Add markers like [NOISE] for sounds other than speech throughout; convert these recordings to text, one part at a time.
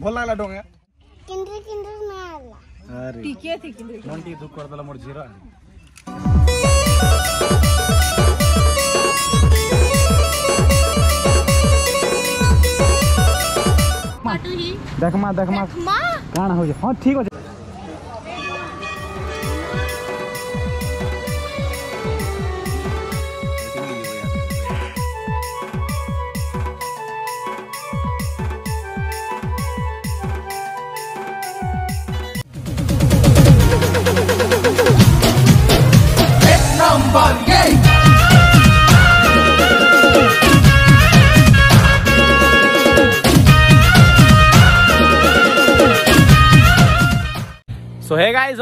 ଭଲ ଲାଗିଲା ଡଙ୍ଗା କିନ୍ଦ୍ରି କିନ୍ଦ୍ରି ମାରଲା ଆରେ ଟିକେ ଥି କିନ୍ଦ୍ରି ମନ ଟିକେ ଦୁଃଖ କରିଦେଲା ମୋର ଝିର দেখমা দেখমা কাণ হচ্ছে হ্যাঁ ঠিক আছে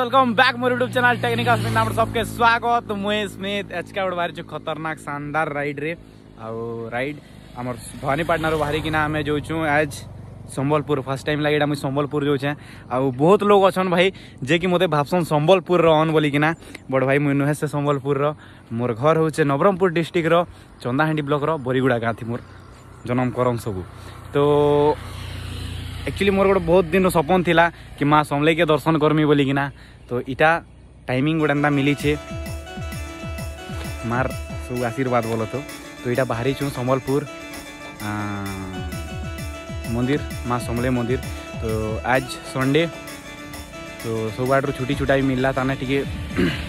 welcome back more YouTube channel technical Smith नाम सबके स्वागत मुए स्मिथ एचका गोटे बाहरी खतरनाक शानदार राइड रे आउ राइड आमर भवानीपाटना रू बाहरी किना आमे जोचु आज ସମ୍ବଲପୁର ଫାର୍ଷ୍ଟ ଟାଇମ୍ ଲାଗି ଏଇଟା ମୁଇଁ ସମ୍ବଲପୁର ଯାଉଛେ ଆଉ ବହୁତ ଲୋକ ଅଛନ୍ ଭାଇ ଯେ କି ମୋତେ ଭାବସନ୍ ସମ୍ବଲପୁରର ଅନ୍ ବୋଲିକିନା ବଡ଼ ଭାଇ ମୁଇଁ ନୁହେଁ ସେ ସମ୍ବଲପୁରର ମୋର ଘର ହଉଛେ ନବରଙ୍ଗପୁର ଡିଷ୍ଟ୍ରିକ୍ଟର ଚନ୍ଦାହାଣ୍ଡି ବ୍ଲକର ବରିଗୁଡ଼ା ଗାଁ ଥି ମୋର୍ ଜନମ କରମ୍ ସବୁ ତ एक्चुअली मोर गोटे बहुत दिन सपन थिला कि माँ समले के दर्शन करमी बोलिकिना तो इटा टाइमिंग गोटे एंता मिली छे मार सब आशीर्वाद बोलो तो तो इटा बाहरी छूँ सम्बलपुर आ, मंदिर माँ समले मंदिर तो आज संडे तो सब आडू छुट्टी छुटा भी मिलला ताने टिके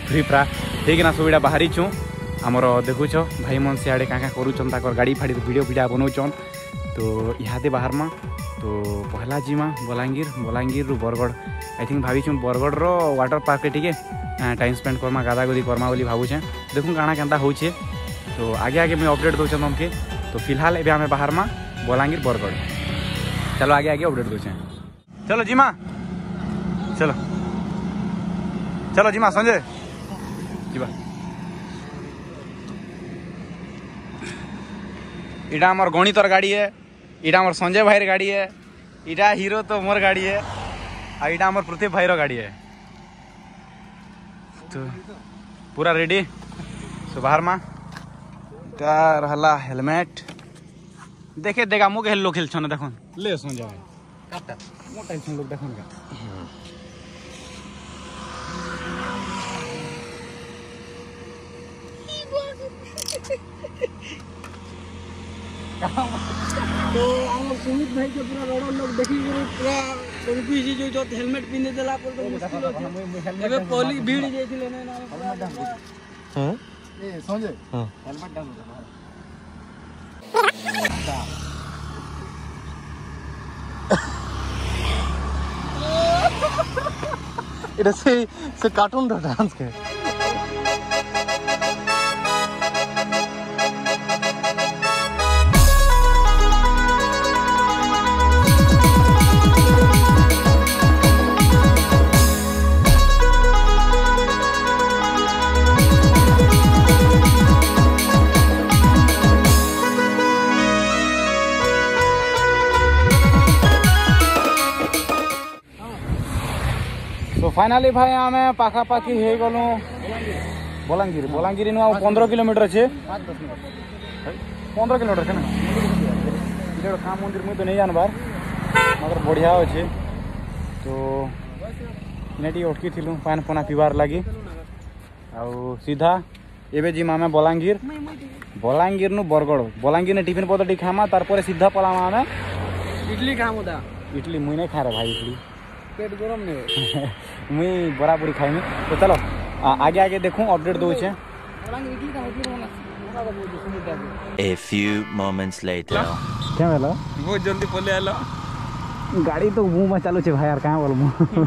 फ्री फ्रा ठीक ना सब इटा बाहरी छूँ आमर देखुछ भाई मन सियाड़े क्या क्या करूछन ताकर तो इहादे बाहर मा तो पहला जीमा, बलांगीर बलांगीर रु बरगढ़। आई थिंक भाविछु बरगढ़ रो वाटर पार्क रे टिके टाइम स्पेंड करमा, गादा गुदी करमा बोली भावुछे देखूँ काଣା केनता होछे तो आगे आगे मैं अपडेट दूचे तुमके। तो फ़िलहाल एबे हमें बाहर मा बलांगीर, बरगढ़। चलो आगे आगे अपडेट दूचे। चलो जीमा। चलो। चलो जीमा, संजय। जीवा इटा हमार गणितर गाड़ी है। इटा हमार संजय भाईर गाड़ी है। इटा हीरो तो मोर गाड़ी है। और इटा हमार पृथ्वी भाईर गाड़ी है। तो पूरा रेडी सो बाहर मा। इटा रहला हेलमेट। देखे देखा मुके हेलो खेल छन देखन। ले संजय भाई। काटा। मोटा छन लोग देखन का। तो हम सुमित भाई के पूरा रोड लोग देखी करी पूरा कंफ्यूज जो जो हेलमेट पिने देला पर तो मुश्किल होते एबे पहली भीड़ जाइथिले ना ना ए संजय এটা সেই সে কার্টুনটা ডান্স কে তো ଫାଇନାଲି ଭାଇ ଆମେ ପାଖାପାଖି ହେଇଗଲୁ ବଲାଙ୍ଗୀର ବଲାଙ୍ଗୀରନୁ ଆଉ ପନ୍ଦର କିଲୋମିଟର ଅଛି ପନ୍ଦର କିଲୋମିଟର ଅଛି ନା ଏଇଟା ଗୋଟେ ଖାଁ ମନ୍ଦିର ମୁଇଁ ତ ନେଇ ଜାନବାର ମଗର ବଢ଼ିଆ ଅଛେ ତ ନେ ଟିକେ ଅଟକିଥିଲୁ ପାନ୍ ପନା ପିଇବାର ଲାଗି ଆଉ ସିଧା ଏବେ ଯିମା ଆମେ ବଲାଙ୍ଗୀର ବଲାଙ୍ଗୀରନୁ ବରଗଡ଼ ବଲାଙ୍ଗୀରନେ ଟିଫିନ୍ ପତ୍ର ଟିକେ ଖାଇମା ତାରପରେ ସିଧା ପଳାମା ଆମେ ଇଡଲି ଖାମୁ ଦା ଇଡଲି ମୁଇଁ ନାଇଁ ଖାଏ ଭାଇ ଇଡଲି पेट गरम ने मुई बराबरी खाइमी तो चलो आ, आगे आगे देखूँ अपडेट दो छे A few moments later. क्या भेलो बहुत जल्दी पले आलो गाड़ी तो मुँह में चालू छे भाई यार कहाँ बोलमु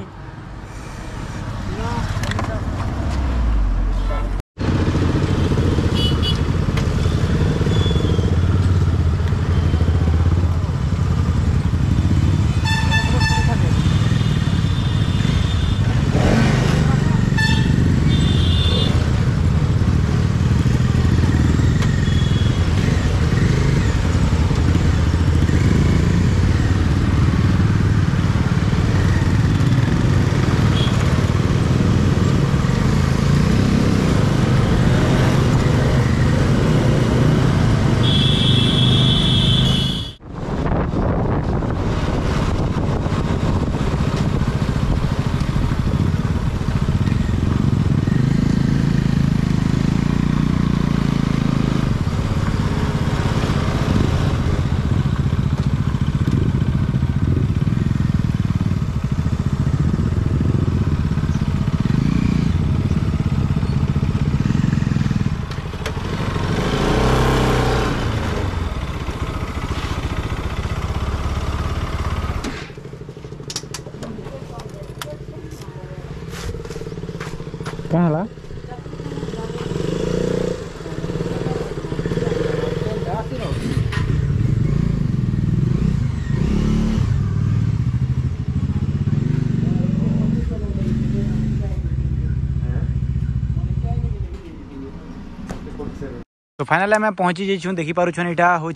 तो फाइनाल आम पहुँची जाइ देखी पार्छन यहाँ हूँ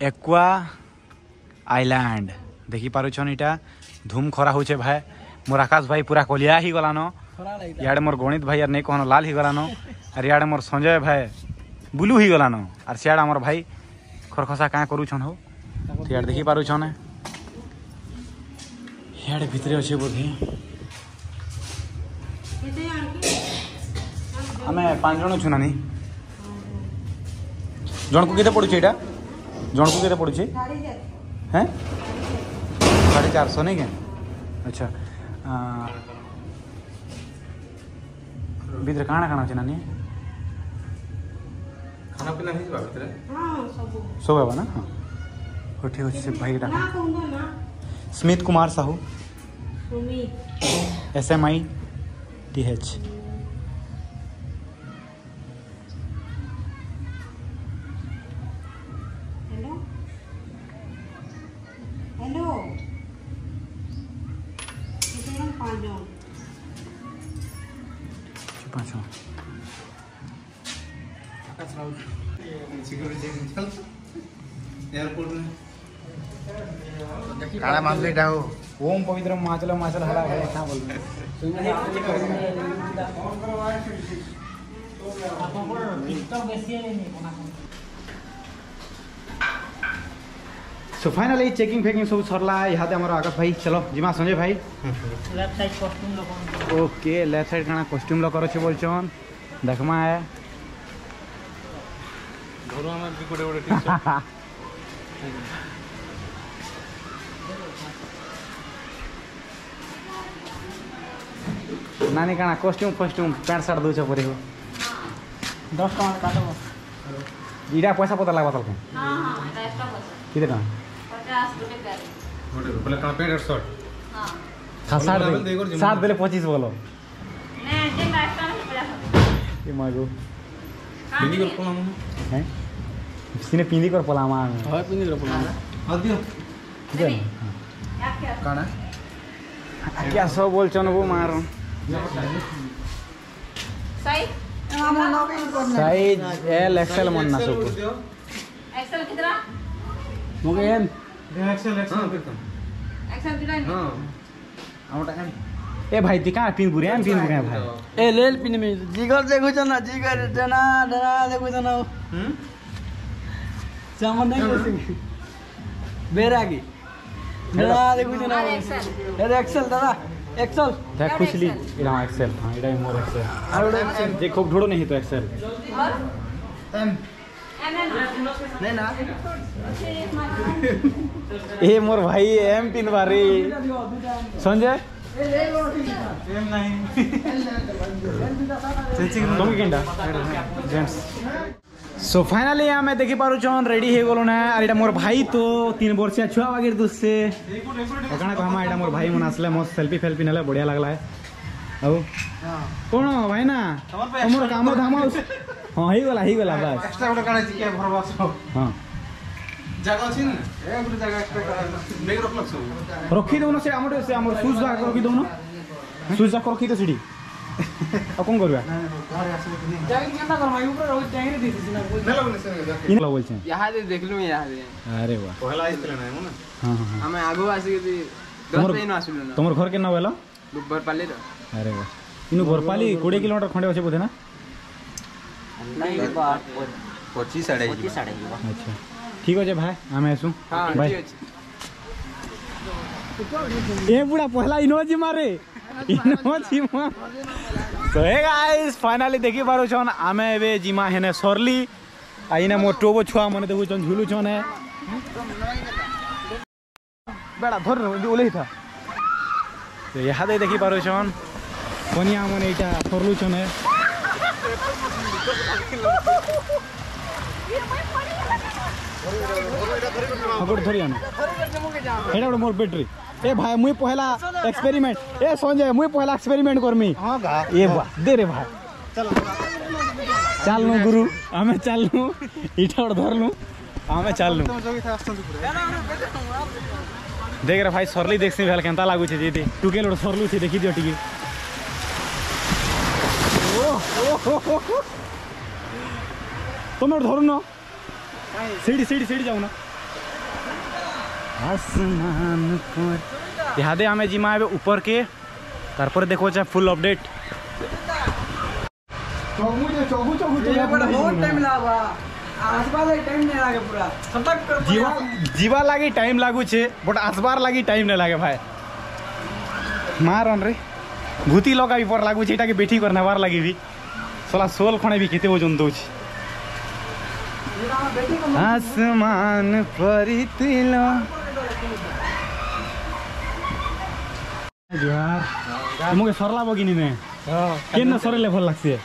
एक्वा आईलैंड देखी पार्छन यहाँ धूम खरा हो भाई। मोर आकाश भाई पूरा कलिया ही गलान इे मोर गणित भाई नहीं कहन लाल ही गलान आर इे मोर संजय भाई ब्लू ही गलान आर सियाड़े आम भाई खरखसा क्या करुछन हो? तो इे देखी पार्छन इे भरे अच्छे बोधे। आम पाँच जन छुना नहीं जन को कितने पड़ी यहाँ जन को कितने पड़ी हाँ साढ़े चार सौ नहीं अच्छा भितर कण कण अच्छे नानी सब हाँ हाँ ठीक अच्छे भाई Smit Kumar Sahu S M I T H পাঁচজন পাঁচজন काला मामले डाहो ओम पवित्र माचला माचला हला है क्या बोल रहे सो फाइनली चेकिङ फेकिङ सब सरला यहाँ त हाम्रो आकाश भाइ चलो जिमा सञ्जय भाइ ओके लेफ्ट साइड कहाँ कस्ट्युम लकर अछि बोल्छन् देखमा आए नानी कहाँ कस्ट्युम कस्ट्युम प्यान्ट सार्ट दुछ परे हो दस टङ्का इटा पैसा पत्ता लाग्छ ଗୋଟେ ବୋଲେ କାଣା ପ୍ୟାଣ୍ଟ ଆର୍ ସାର୍ଟ हाँ ହଁ ସାର୍ଟ ଭଲ ଦେଲେ ଦେଇକରି ଯିମୁ। ସାର୍ଟ ଦେଲେ ପଚିଶ ବୋଲ नहीं जिन रास्ता में पचास ଏ ମାଗୁ ପିନ୍ଧି କରି ପଳାମ ହେଁ ସିନେ ପିନ୍ଧି କର ପଲାମା হয় ପିନ୍ଧିଲ ପଡ଼ିଲା ଆଉ ଦିଅ କାଣା ଆଜ୍ଞା ଆସ ବୋଲଛନ୍ ଗୋ ମାର सही ସାଇଜ ଏଲ୍ ଏକ୍ସେଲ୍ ମନ୍ ନା ସବୁ एक्सेल कितना ମଗେ ଏନ୍ हाँ। हाँ। ए भाइ ती कहाँ पिन बुढी आम पिन बुढी भाइ ए लेल पिन जिगर देखु न जिगर डना डना देखु न सामान नै गर्छु बेरागी डना देखु न ए एक्सेल दादा एक्सेल देख कुछली इरा एक्सेल हाँ इरा मोर एक्सेल आरो एक्सेल देखो ढोड़ो नहीं तो एक्सेल एम नहीं ना ए मोर भाई एम पिन बारी। संजय? एम नहीं [LAUGHS] जेंट्स। सो फाइनाली आम देखी पारुछन रेडी हे गलो ना? अरे एटा मोर भाई तो तीन बर्षिया छुआ वगैरह दूस से। कणा कहमा एटा मोर भाई मन आसले मोर सेल्फी फेल्फी ना बढ़िया लगला है। कौन भाई ना? हमर काम धाम বঢ়িয়া লাগলা ଆଉ କ'ଣ ଭାଇ ନା ତମର କାମ ଧାମ ହଁ ହେଇଗଲା ହେଇଗଲା ବାସ୍ ଏକ୍ସଟ୍ରା ଗୋଟେ କାଣା ଅଛି କିଏ ଭରବା ସବୁ ହଁ ଜାଗା ଅଛି ନା ଏ ଗୋଟେ ଜାଗା ଏକ୍ସଟ୍ରା କାଣା ନେଇକି ରଖିଲ ସବୁ ରଖି ଦଉନ ସେ ଆମର ସେ ଆମର ସୁଜ୍ ଯାକ ରଖି ଦଉନ ସୁଜ୍ ଯାକ ରଖି ତ ସେଠି ଆଉ କ'ଣ କରିବା ଯାଇକି କେନ୍ତା କରମା ଉପରେ ରହୁଛି ଯାଇକି ଦେଇଛି ନା ନେଲ ବୋଲେ ସେ नहीं बात पच्चीस साढ़े पच्चीस साढ़े अच्छा। ठीक हो जाए भाई आम आसू भाई ये बुढ़ा पहला इनोजी मारे। इनोजी मार। तो हे गाइस फाइनली देखि पारो छन आमे एबे जिमा हेने सरली। आइने मोर टोबो छुआ मने देखु छन झुलु छन है बेड़ा धर ओले था। तो यहाँ देखि पारो छन कोनिया मने एटा सरलु छन है हेडा मोर बैटरी। ए भाई मुई पहला एक्सपेरिमेंट ए संजय मुई पहला एक्सपेरिमेंट करमी। ए दे रे भाई। चल। चल नु गुरु। हमें चल नु इठा इटा धर धरलु। हमें चल नु देख रे भाई सरली देखसी भेल केनता लागु छे दीदी टुके लड़ सरलु छे देखि दियो टिके। ओ हो हो हो तुम ধরো না सीढ़ी सीढ़ी সিঁড়ি যাও না আসমান पर ध्यान दे हमें जिमा है ऊपर के তারপরে দেখো যা ফুল আপডেট चौगु चौगु चौगु ये बड़ा बहुत टाइम लगा आसबार लागी टाइम नहीं लगे पूरा सब तक जीवा जीवा लागी टाइम लागू छे बट आसबार लागी टाइम नहीं लगे भाई मार मारन रे भूती का भी पर लागू छे एटा के बेठी करने बार लगी भी सोला सोल खोने भी केते वज़न दउछ आसमान पर तिलो यार मुके सरला बगिनी ने केन सरले भल लागसे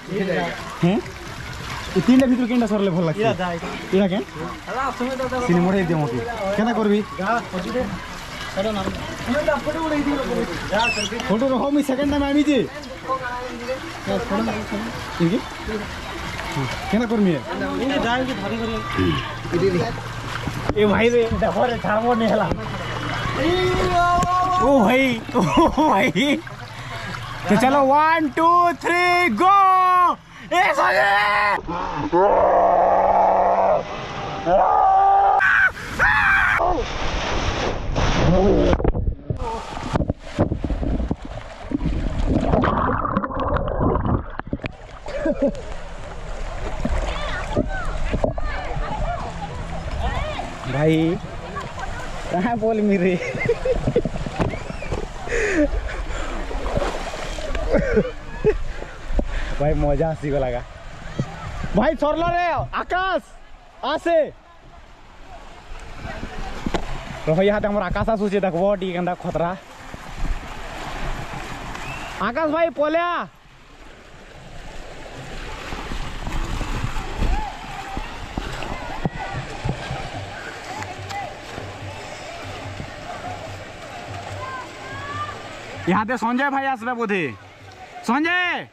हैं এই তিনটা ভিতর কেনটা সরলে ভাল লাগছে এরা কেন সিনে মরে দিও মকে কেনা করবি ফটো রহ মুই সেকেন্ড টাইম আমি যে ইনকি কেন করমি এ ভাই রে দেখো রে ছাড়বো নি হেলা ও ভাই ও ভাই। তো চলো ওয়ান টু থ্রি গো এ भाई। कहाँ बोल मेरे? भाई मज़ा आसी को लगा। भाई सरल रे, आकाश, आसे। तो यहाँ आकाश आसूचे देखो टी के खतरा। आकाश भाई, पोलिया। यहाँ ते संजय भाई आसबे बोधे संजय!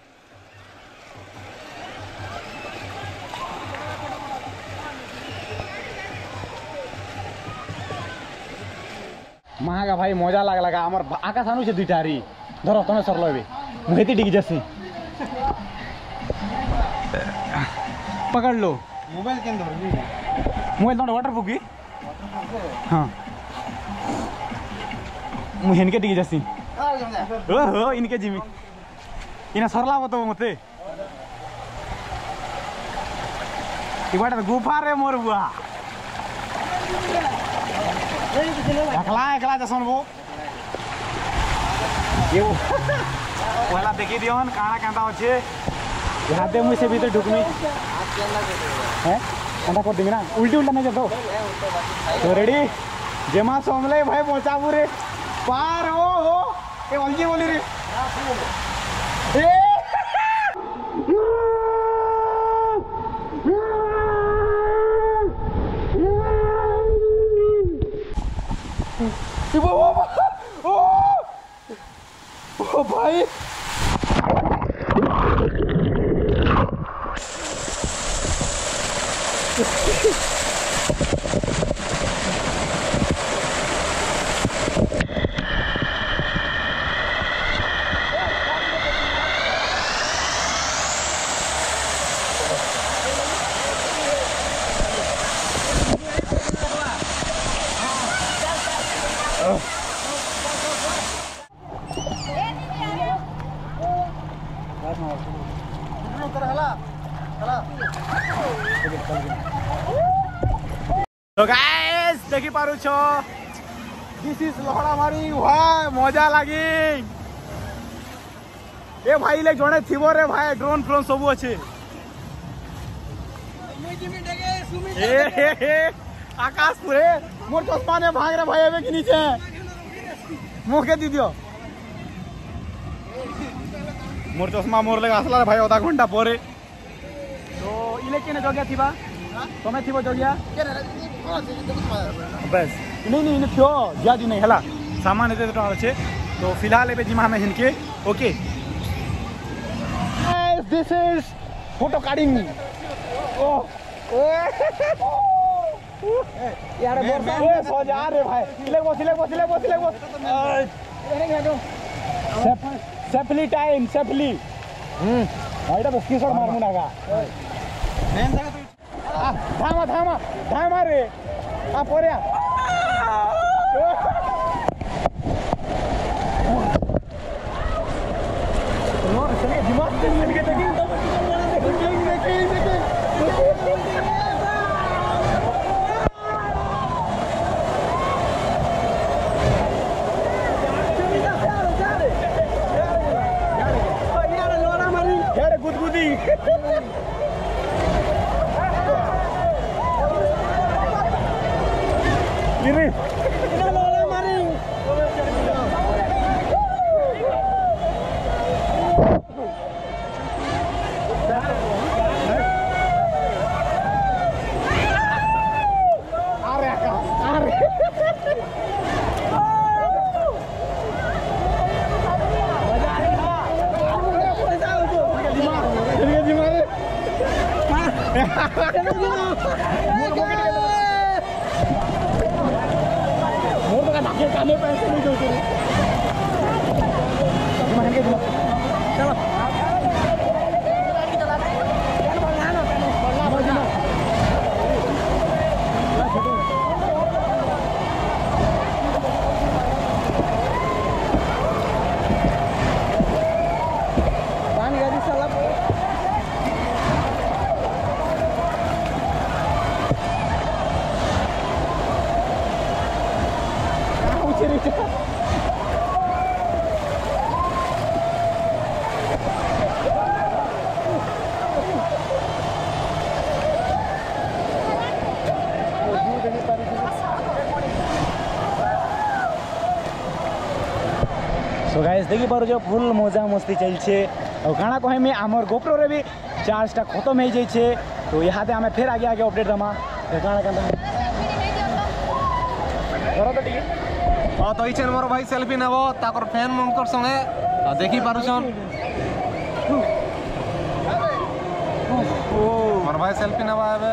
महागा भाई मज़ा लगला आम आकाश आनु दुईटारी धर तुम सरल ए मुझे डिग जासी। पकड़ लो मोबाइल के मोबाइल तुम्हारे वाटर पुकी हाँ। मुझे डिग जासी। ಓಹೋ ಇನ್ಕೆ ಜಿಮ್ಮಿ ಇನ್ನ ಸರ್ಲಾ ಬತ್ತವ ಮತ್ತೆ. ಇವಾಡ ಗುಫಾರೆ ಮೋರ್ एकला एकला जसन वो देखी दियो काणा कांदा होछे यादे मुई से भी ढुकमी हैं कांदा कर दिमी ना उल्टी उल्टा नहीं जातो तो रेडी जेमा सोमले भाई पहुंचाबू रे पार हो हो ए अलजी बोली रे ए লহড়ামারি ভাই মজা লাগি। এ ভাই লে জনে থিব রে ভাই ড্রোন ফ্রোন সবু আছে। আকাশ পুরে মোর চশমা নে ভাগ রে ভাই এবে কি নিচে মোকে দি দিও। মোর চশমা মোর লেগে আসলা রে ভাই অধা ঘণ্টা পরে। তো ইলে কেনে জগিয়া থিবা? তুমি থিব জগিয়া? बस नहीं नहीं એને થયો જ્યાદી નહીં હેલા સામાન રીતે આવે છે તો ફિલહાલ એ બેજીમાં અમે હિનકે यार सो जा रे भाई। ले बस ले बस ले बस ले बस सेफली टाइम सेफली मारू मेन तो- रे। आ Yeah. [LAUGHS] দেখিপারুছ ফুল মজা মস্তি চলছে কাଣା কহমি আমার গোপ্রে বি চার্জটা খতম হয়ে যাইছে তো ইহাতে আমি ফের আগে আগে অপডেট দেমা কাଣା কেন তো মোর ভাই সেলফি নেব তাকর ফ্যান মনকর সঙ্গে দেখি পারুছন ভাই সেলফি নেবা এবে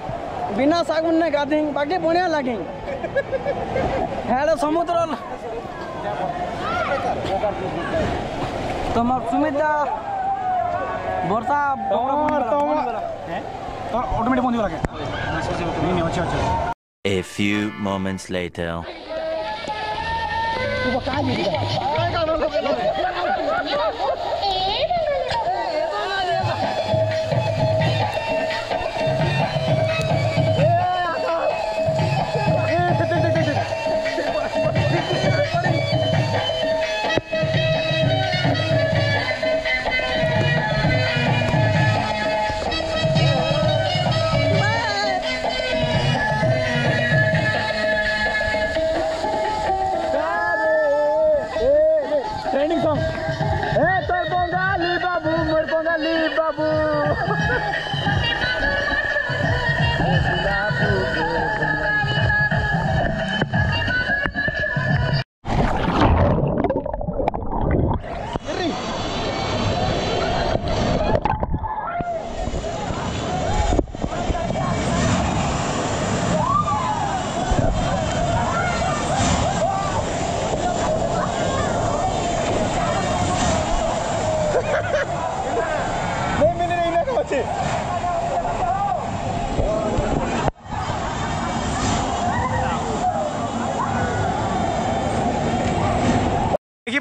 बिना सागुन ने गाधी बाकी बढ़िया लगे। हेलो तो समुद्र। तुम सुमिता वर्षा ऑटोमेटिक बंद लगे A few moments later.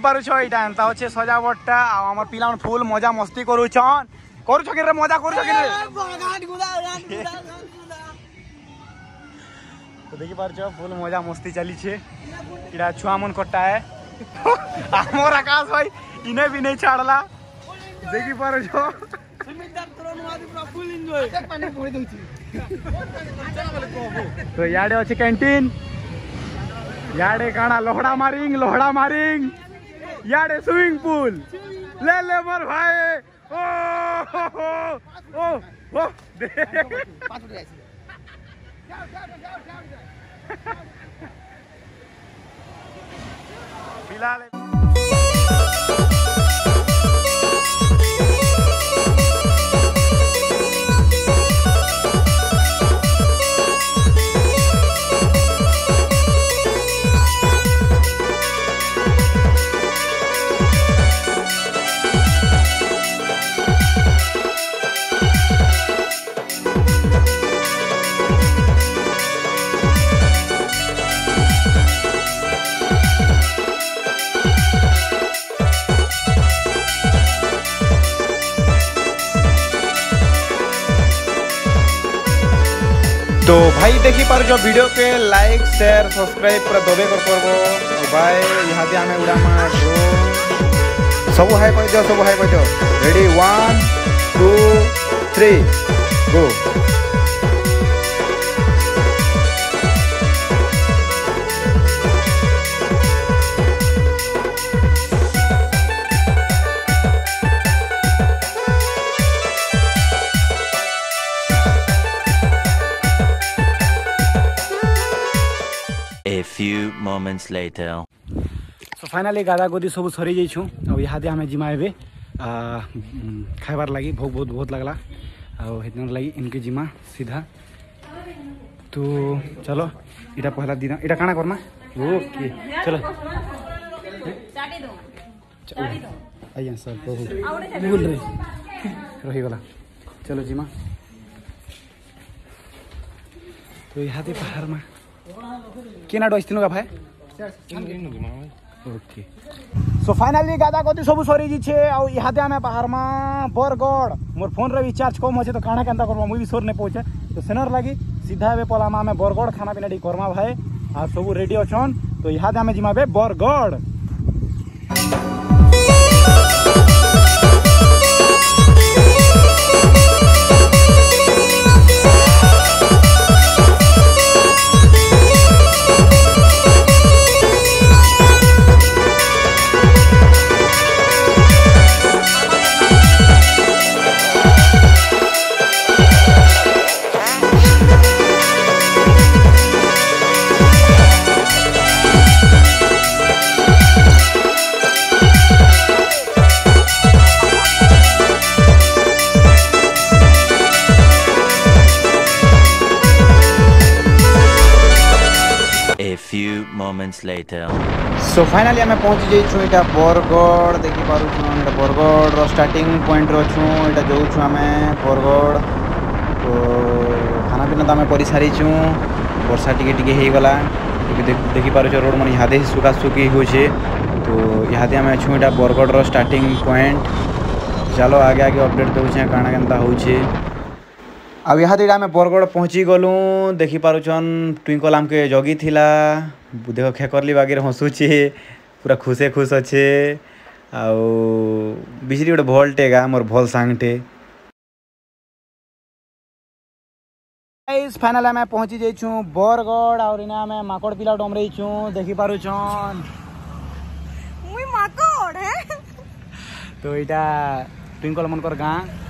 পারুছ এটা এটা হচ্ছে সজাবটটা আমার পিলা ফুল, মজা মস্তি করুছন করুছ কি রে, মজা করুছ কি রে? তো দেখি পারছ, ফুল, মজা মস্তি চলিছে। এটা ছুয়া মন করটা হে? আমার আকাশ ভাই, ইনে বি নেই ছাড়লা। দেখি পারছ। তো ইয়াডে আছে ক্যান্টিন। ইয়াডে কানা লোহড়া মারিং লোহড়া মারিং। यार स्विमिंग पूल। ले ले मर भाई। ओ हो ओ हो [LAUGHS] फ़िलहाल तो भाई देखी पार जो वीडियो के लाइक शेयर सब्सक्राइब पूरा दबे कर और भाई, यहाँ दे मार दो। सब हाई कर दियो सब हाई कर ready one two three go moments later. So finally गादागोदी सब सरी जाइछु अब यहाँ आमे जिमा एबे खाइबार लागि भोग बहुत बहुत लगला और हेतन लगी इनके जिमा सीधा तो चलो इटा पहला दिन इटा काना करना ओके चलो आइया सर बहुत गुड रही गला चलो जिमा तो यहाँ पहाड़ में केना डोस्तिनु का भाई। ओके। सो फाइनाली गादा गति सब सरी जाइए आउ इहादे आम बाहरमा बरगढ़ मोर फ़ोन रे चार्ज कम अच्छे तो काणा केन्ता करवा मुई भी सोर नहीं पहुँचे। तो सेनर लगी सीधा ए पलामा आम बरगढ़ खाना पीना करमा भाई। आ सब रेडी अछन तो इहादे आम जिमा बे बरगढ़ सो फाइनाली आम पहुँची जाइछु एटा बरगढ़ देखि पारुछु एटा बरगढ़ रो स्टार्टिंग पॉइंट रो जाउछु आमे बरगढ़ तो खाना पीना तो आम कर सारीछु वर्षा टिके टिके हो गला देखि पारुछु रोड मन इहादे सुखा सुखी होछे तो इहादे आम छु एटा बरगढ़ रो स्टार्टिंग ଆଉ ଇହାଦେ ଆମେ ବରଗଡ଼ ପହଞ୍ଚି ଗଲୁଁ ଦେଖିପାରୁଛନ୍ ଟ୍ୱିଙ୍କଲ୍ ଆମ୍କେ ଜଗିଥିଲା ଦେହ ଖେକର୍ଲି ବାଗିର୍ ହସୁଛେ ପୁରା ଖୁସେ ଖୁସ୍ ଅଛେ ଆଉ ବିଜେଡ଼ି ଗୋଟେ ଭଲ୍ଟେ ଏକା ମୋର ଭଲ୍ ସାଙ୍ଗଟେ ଫାଇନାଲ୍ ଆମେ ପହଞ୍ଚି ଯାଇଛୁଁ ବରଗଡ଼ ଆଉ ଇନେ ଆମେ ମାକଡ଼ ପିଲା ଡମରେଇଛୁଁ ଦେଖିପାରୁଛନ୍ ତ ଏଇଟା ଟ୍ୱିଙ୍କଲ୍ ମନକର ଗାଁ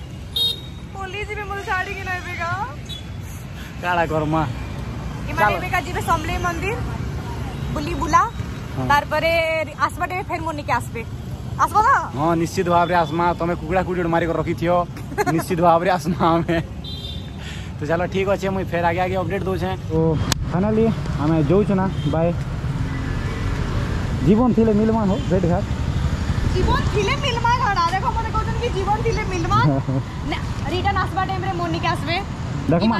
ಒಂದು ಸಾಡಿಗೆ ನೋಯ್ಬೇಕ ಕಾಳ ಕರ್ಮ ইমানে বেকা জিবে সমলেই মন্দির বুলি বুলা তারপরে আসবাটে ফের মনিকে আসবে আসব না হ্যাঁ নিশ্চিত ভাবে আসমা তুমি কুকুড়া কুড়ি মারি করে রখিথিও নিশ্চিত ভাবে আসমা আমি তো চলো ঠিক আছে মুই ফের আগে আগে অপডেট দৌছে তো ফাইনালি আমি যাচ্ছ না বাই জীবন থিলে মিলমান হো ভেট ঘাট জীবন থিলে মিলমান হড়া দেখো মনে করছেন কি জীবন থিলে মিলমান রিটার্ন আসবা টাইমরে মোর নিকে আসবে দেখমা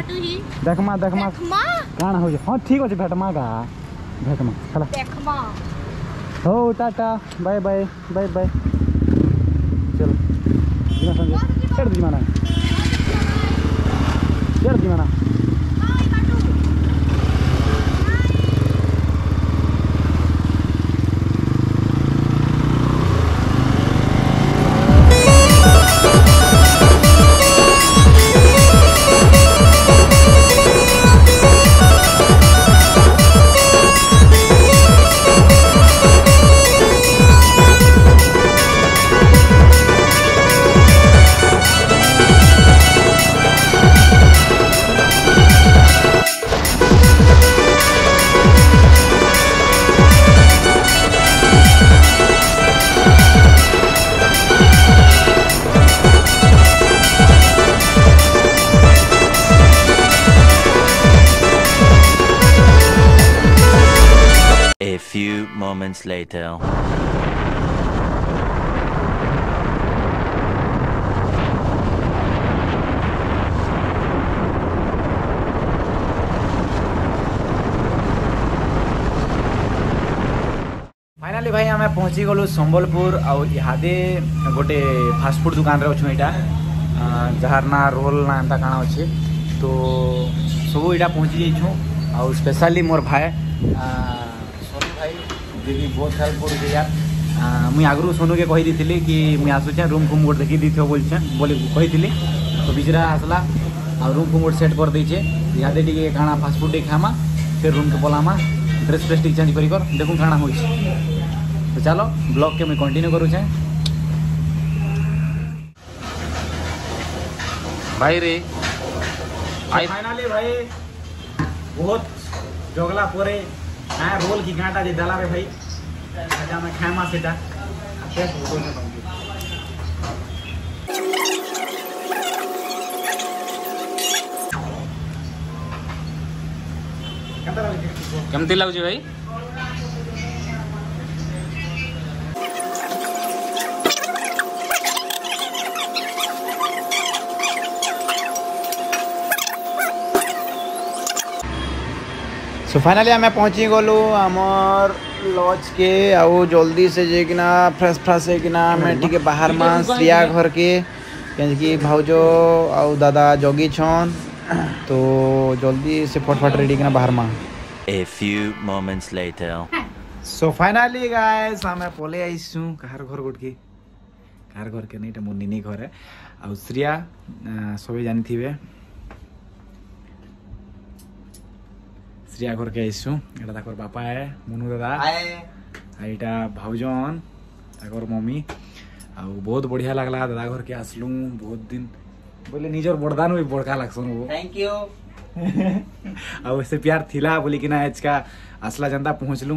দেখমা দেখমা দেখমা কাণ হই হ্যাঁ ঠিক আছে ভেটমা গা ভেটমা চলা দেখমা हो tata bye bye bye bye चलो जीमा संजय चढ़ जीमा ना चढ़ जीमा ना moments later. फाइनाली भाई आम पहुँची गलु सम्बलपुर आउ इहादे गोटे फास्टफुड दुकान रे अछु इटा। जार ना रोल ना एंता काଣା अच्छे तो सब इटा पहुँची जाइछु आउ स्पेशली मोर भाई आ, सोनू बहुत हेल्प कर यार। मुई आगु सोनू के कही थी कि मुई आसुचे रूम फूम गोट देखी थो बोल कही तो बिजरा आसला आ रूम फूम गोट सेट कर देचे यादे टे खाणा फास्टफुड टे खामा फिर रूम के पलामा ड्रेस फ्रेस टी चेंज कर देखूँ खाणा हो तो चलो ब्लॉग के मुझे कंटिन्यू करुचे। भाई रे तो फाइनली भाई बहुत जगला हाँ रोल की घाटा जी डाला भाई। अच्छा मैं खाएमा सेटा टेस्ट बोल ना तुमको सो फाइनाली आम पहुँची गलु। आमर लॉज के आउ जल्दी से जेकिना फ्रेश फ्रेश होकिना आम टिके बाहर मा श्रिया घर के। कि भाउज आउ दादा जगी छन। तो जल्दी से फटफट रेडी किना बाहर मा A few moments later. So finally guys आमे पले आइसु काहार घर गोट के। काहार घर के नहीं मोर निनी घर है। आउ श्रिया सबै जानी রিয়া ঘরকে আইসু এটা তাকর বাপা এ মনু দাদা আর এটা ভাউজন তাকর মমি আর বহুত বঢ়িয়া লাগলা দাদা ঘরকে আসলু বহুত দিন বলে নিজর বড়দান বি বড়কা লাগছন ও থ্যাংক ইউ ଆଉ ସେ ପିଆର ଥିଲା ବୋଲିକିନା ଆଜିକା ଆସିଲା ଯେନ୍ତା ପହଞ୍ଚିଲୁ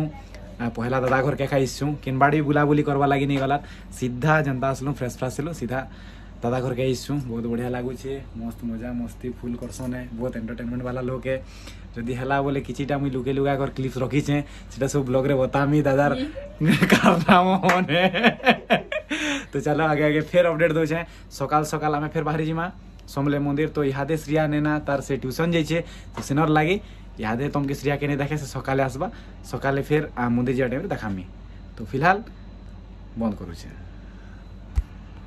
ପହିଲା ଦାଦା ଘରକେ ଖାଇଛୁ କିନବାଡ଼ି ବୁଲାବୁଲି କରବା ଲାଗି ନେଇଗଲା ସିଧା ଯେନ୍ତା ଆସିଲୁ ଫ୍ରେସ୍ ଫ୍ରେସ୍ ହେଲୁ ସିଧା ଦାଦା ଘରକେ ଆଇଛୁ ବହୁତ ବଢ଼ିଆ ଲାଗୁଛି ମସ୍ତ ମଜା ମସ୍ତି ଫୁଲ୍ କରସନ୍ ବହୁତ ଏଣ୍ଟରଟେନମେଣ୍ଟ ବାଲା ଲୋକେ যদি ହେଲା ବୋଲେ କିଛିଟା ମୁଇଁ ଲୁକେଇ ଲୁକା କରି କ୍ଲିପ୍ସ ରଖିଛେଁ ସେଟା ସବୁ ବ୍ଲଗ୍ରେ ବତାମି ଦାଦାର କାମ ମନେ ତ ଚାଲ ଆଗେ ଆଗେ ଫେର୍ ଅପଡ଼େଟ୍ ଦଉଛେଁ ସକାଳ ସକାଳ ଆମେ ଫେର୍ ବାହାରି ଯିମା ସମଲେ ମନ୍ଦିର ତ ଇହାଦେ ଶ୍ରିୟା ନେନା ତାର ସେ ଟ୍ୟୁସନ୍ ଯାଇଛେ ତ ସେନର୍ ଲାଗି ଇହାଦେ ତମକେ ଶ୍ରିୟା କେନେ ଦେଖେ ସେ ସକାଳେ ଆସବା ସକାଳେ ଫେର୍ ମନ୍ଦିର ଯିବା ଟାଇମ୍ରେ ଦେଖାମି ତ ଫିଲହାଲ ବନ୍ଦ କରୁଛେଁ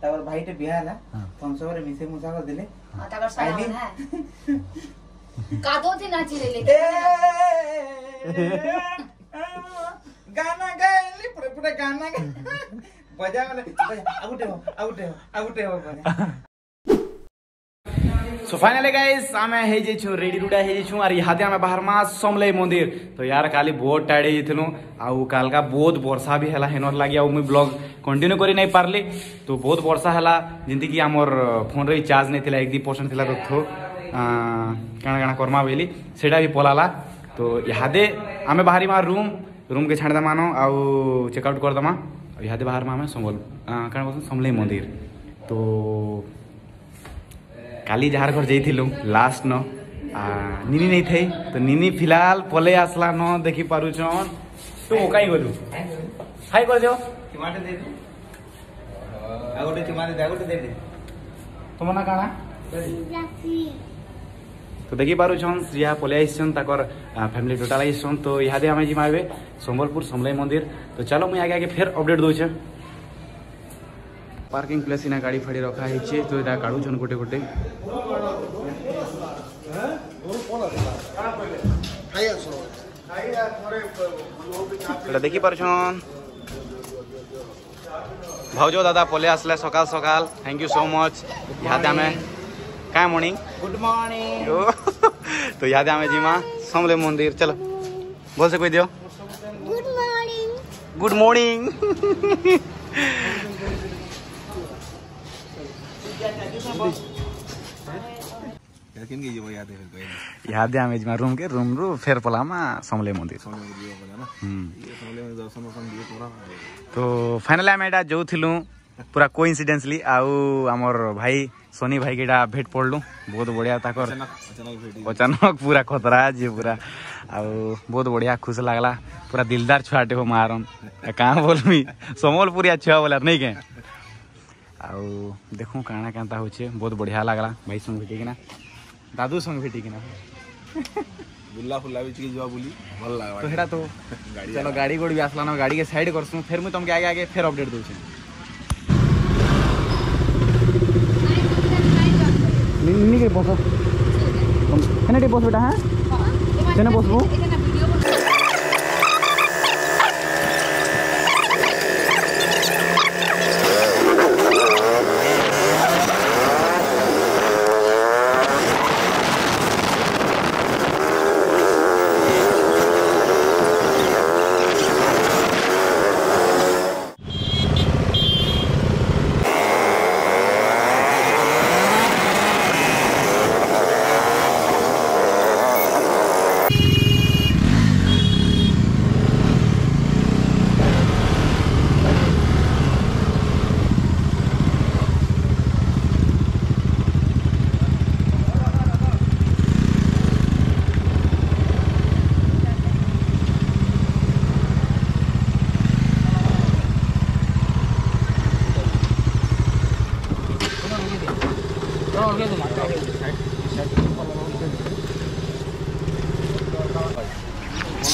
তারপর ভাইটা বিয়া হলা থমসবরে মিশে মুসা করে দিলে তারপর সারা হ্যাঁ কাদোতে নাচি রেলে গানা গাইলি পুরো পুরো গানা গাই বজা মানে আউটে হো আউটে হো আউটে হো सो फाइनली गाइस आमे हे जे छु रेडी रुडा हे जे छु और यहाँ आमे बाहर मा समले मंदिर। तो यार खाली बहुत टायर्ड हे आ आउ काल का बहुत वर्षा भी हला, हेनर लागि आउ मु ब्लॉग कंटिन्यू करी नै पारली। तो बहुत वर्षा हला ज़िंदगी की हमर फ़ोन रे चार्ज नै थिला 1% थिला तो आ काना काना करमा बेली सेटा भी पोलाला। तो इहादे आमे बाहरी मा रूम रूम के छाड़ दमानो चेक आउट कर दमा इहादे बाहर मा आमे संबल काना कहसन समले मंदिर। तो কালি যাহার ঘর যাইলু লাস্ট ন নিনি নেই থাই তো নিনি ফিলাল পলে আসলা ন দেখি পারুছন তো ওকাই গলু হাই কর দেও কিমাটে দে দে আগোটে গোটে দে আগোটে দে দে তোমার না কানা তো দেখি পারুছন শ্রিয়া পলে আইছন তাকর ফ্যামিলি টোটাল আইছন তো ইহাদে আমি জিমাবে সম্বলপুর সমলাই মন্দির তো চলো মুই আগে আগে ফের আপডেট দউছে पार्किंग प्लेस इना गाड़ी फाड़ी रखा है तो यहाँ काढ़ुन गोटे गोटे। देखी पार भाज दादा पले आसले सका सकाल थैंक यू सो मच यहाँ क्या मर्निंग गुड मर्निंग तो यहाँ आम जीमा समले मंदिर चलो। भल से कह दियो? गुड मर्निंग गुड मर्निंग यहाँ ड्यामेजमा रुम के रुम रु फेरपलामा समले मन्दिर। तो फाइनाली आम एटा जोथिलु पूरा कोइन्सिडेंसली आउ अमर भाई सोनी भाई के भेट पडलु। बहुत बढ़िया ताकर अचानक पूरा खतरा जे पूरा। आउ बहुत बढ़िया खुश लागला। पूरा दिलदार छुआटे हो मारन। का बोलमी? समलपुरिया छुआ बोला नहीं के आउ देख काणा क्या हो बहुत बढ़िया लगला। भाई संग भेटिकिना दादू संग भेटिकिना बुला फुला भी जो बुली। भल लगे तो, तो। गाड़ी चलो गाड़ी गोड़ भी आसलान गाड़ी के सैड करसू फिर मुझे तुमको आगे आगे फिर अपडेट दूसरे बस। बस बेटा हाँ? बसबू।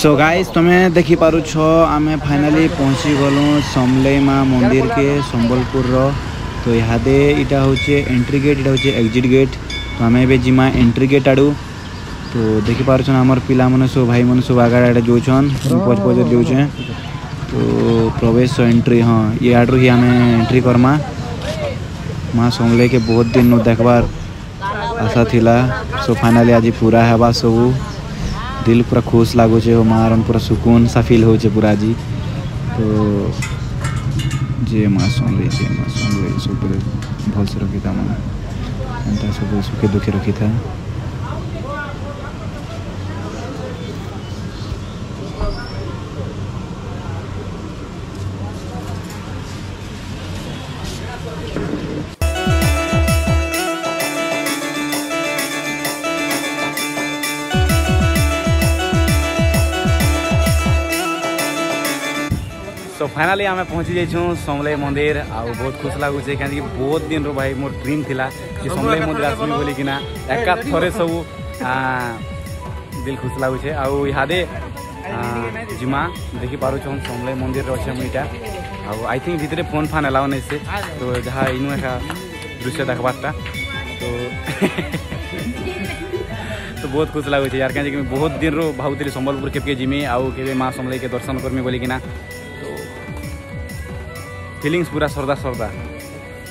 सो गाइस तुम्हें देखि पार आम फाइनाली पहुँची गलु समलेमा मंदिर के संबलपुर रो तो यहाँ इटा हूँ एंट्री गेट इटा हूँ एक्जिट गेट तो आम ए एंट्री गेट आड़। तो देखि पार आमर पिला मैंने सब भाई मैंने सब आगे आड़े जोचन oh। पच पचर जोचे। तो प्रवेश एंट्री हाँ ये आड़ ही आम एंट्री करमा। माँ समले के बहुत दिन देखार आशा थी सो फाइनाली आज पूरा हवा सबू। हो मार पूरा सुकून सा फील हो पूरा जी तो जे माँ सुन रही जे माँ सुन रही सब पूरे भल से रखी था एंता सब सुखे दुखे रखी था সো ফাইনালি আমি পৌঁছে যাইছু। সমলাই মন্দির আর বহুত খুশ লাগুছে। কেন কি বহুত দিন ভাই মোর ড্রিম লা যে সমলাই মন্দির আসবি বলি। কিনা। একা থরে সবু। দিল খুশ লাগুছে। আউ ইহাদে জিমা দেখি পারুছ সমলাই মন্দির অছে মুই এটা আই থিঙ্ক ভিতরে ফোন ফান এলাও নাই সে। তো যাহা ইনু একা দৃশ্য দেখবারটা তো [LAUGHS] তো বহুত খুশ লাগুছে। ইয়ার কাছে বহুত দিন ভাবুলি সম্বলপুর কেপকে জিমি ଯିମି ଆଉ মা সমলাইকে দর্শন করমি বলি কিনা। फिलिंगस पूरा सरदा सरदा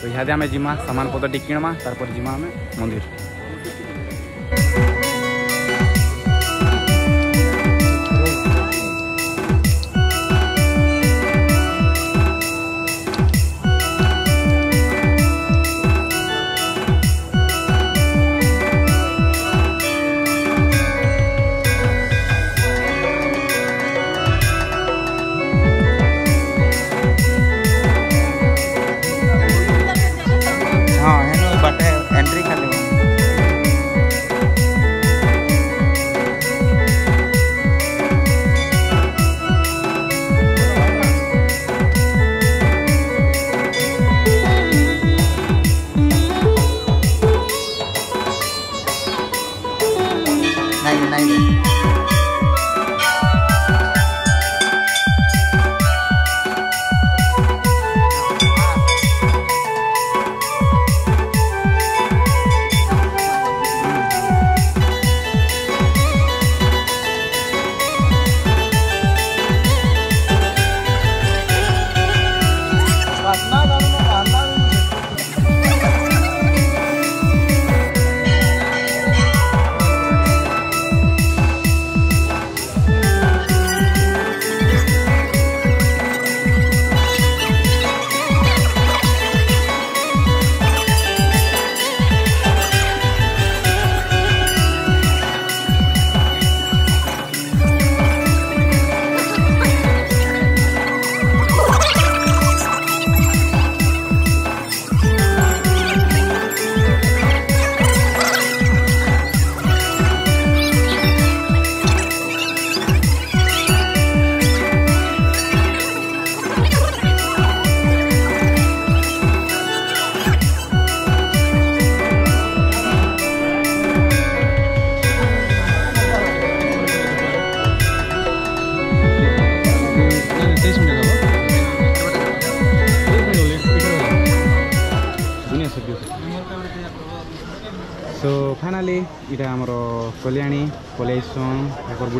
तो इतने जीमा सामान पत्र टी कि तार जीमा आम मंदिर।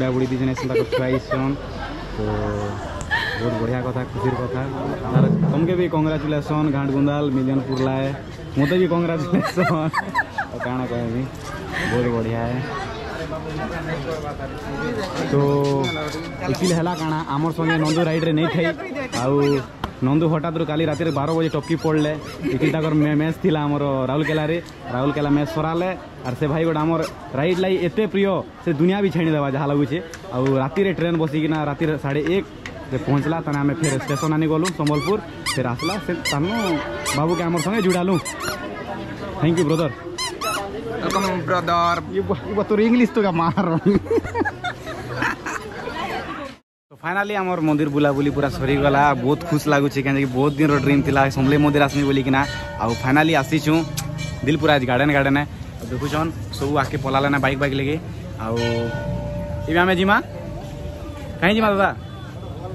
ବୁଢ଼ାବୁଢ଼ୀ ଦୁଇ ଜଣ ଆସନ୍ତା ଖୁଆଇଛନ୍ ତ ବହୁତ ବଢ଼ିଆ କଥା ଖୁସିର କଥା ତାର ତମକେ ବି କଂଗ୍ରାଚୁଲେସନ୍ ଘାଟ ଗୁନ୍ଦାଲ ମିଲିୟନପୁର ଲାଏ ମୋତେ ବି କଂଗ୍ରାଚୁଲେସନ୍ ଆଉ କାଣା କହିବି ବହୁତ ବଢ଼ିଆ ତ ଏକ୍ଚୁଆଲି ହେଲା କାଣା ଆମର ସଙ୍ଗେ ନନ୍ଦୁ ରାଇଡ଼ରେ ନେଇଥାଇ ଆଉ ନନ୍ଦୁ ହଠାତ୍ରୁ କାଲି ରାତିରେ ବାର ବଜେ ଟପକି ପଡ଼ିଲେ ଏଠି ତାଙ୍କର ମ୍ୟାଚ୍ ଥିଲା ଆମର ରାଉରକେଲାରେ ରାଉରକେଲା ମ୍ୟାଚ୍ ସରାଲେ ଆର୍ ସେ ଭାଇ ଗୋଟେ ଆମର ରାଇଟ୍ ଲାଗି ଏତେ ପ୍ରିୟ ସେ ଦୁନିଆ ବି ଛାଣିଦେବା ଯାହା ଲାଗୁଛେ ଆଉ ରାତିରେ ଟ୍ରେନ୍ ବସିକିନା ରାତିରେ ସାଢ଼େ ଏକ ସେ ପହଞ୍ଚିଲା ତାନେ ଆମେ ଫେର୍ ଷ୍ଟେସନ୍ ଆଣି ଗଲୁ ସମ୍ବଲପୁର ଫେର୍ ଆସିଲା ସେ ତାନୁ ବାବୁକେ ଆମର ସଙ୍ଗେ ଜୁଡ଼ାଲୁ ଥ୍ୟାଙ୍କ ୟୁ ବ୍ରଦର ବ୍ରଦର ତୋର ଇଂଲିଶ ତ ମାର फाइनाली आम मंदिर बुलाबुली पूरा सरीगला बहुत खुश लगुच कहीं बहुत दिन ड्रीम थी समले मंदिर आसमी बोलिकिना आउ फाइनाली आसीचु दिल पूरा आज गार्डेन गार्डेन है देखुन सब आगे पलाले बैक बैक लगे आउ आम जीमा कहीं जीमा दादा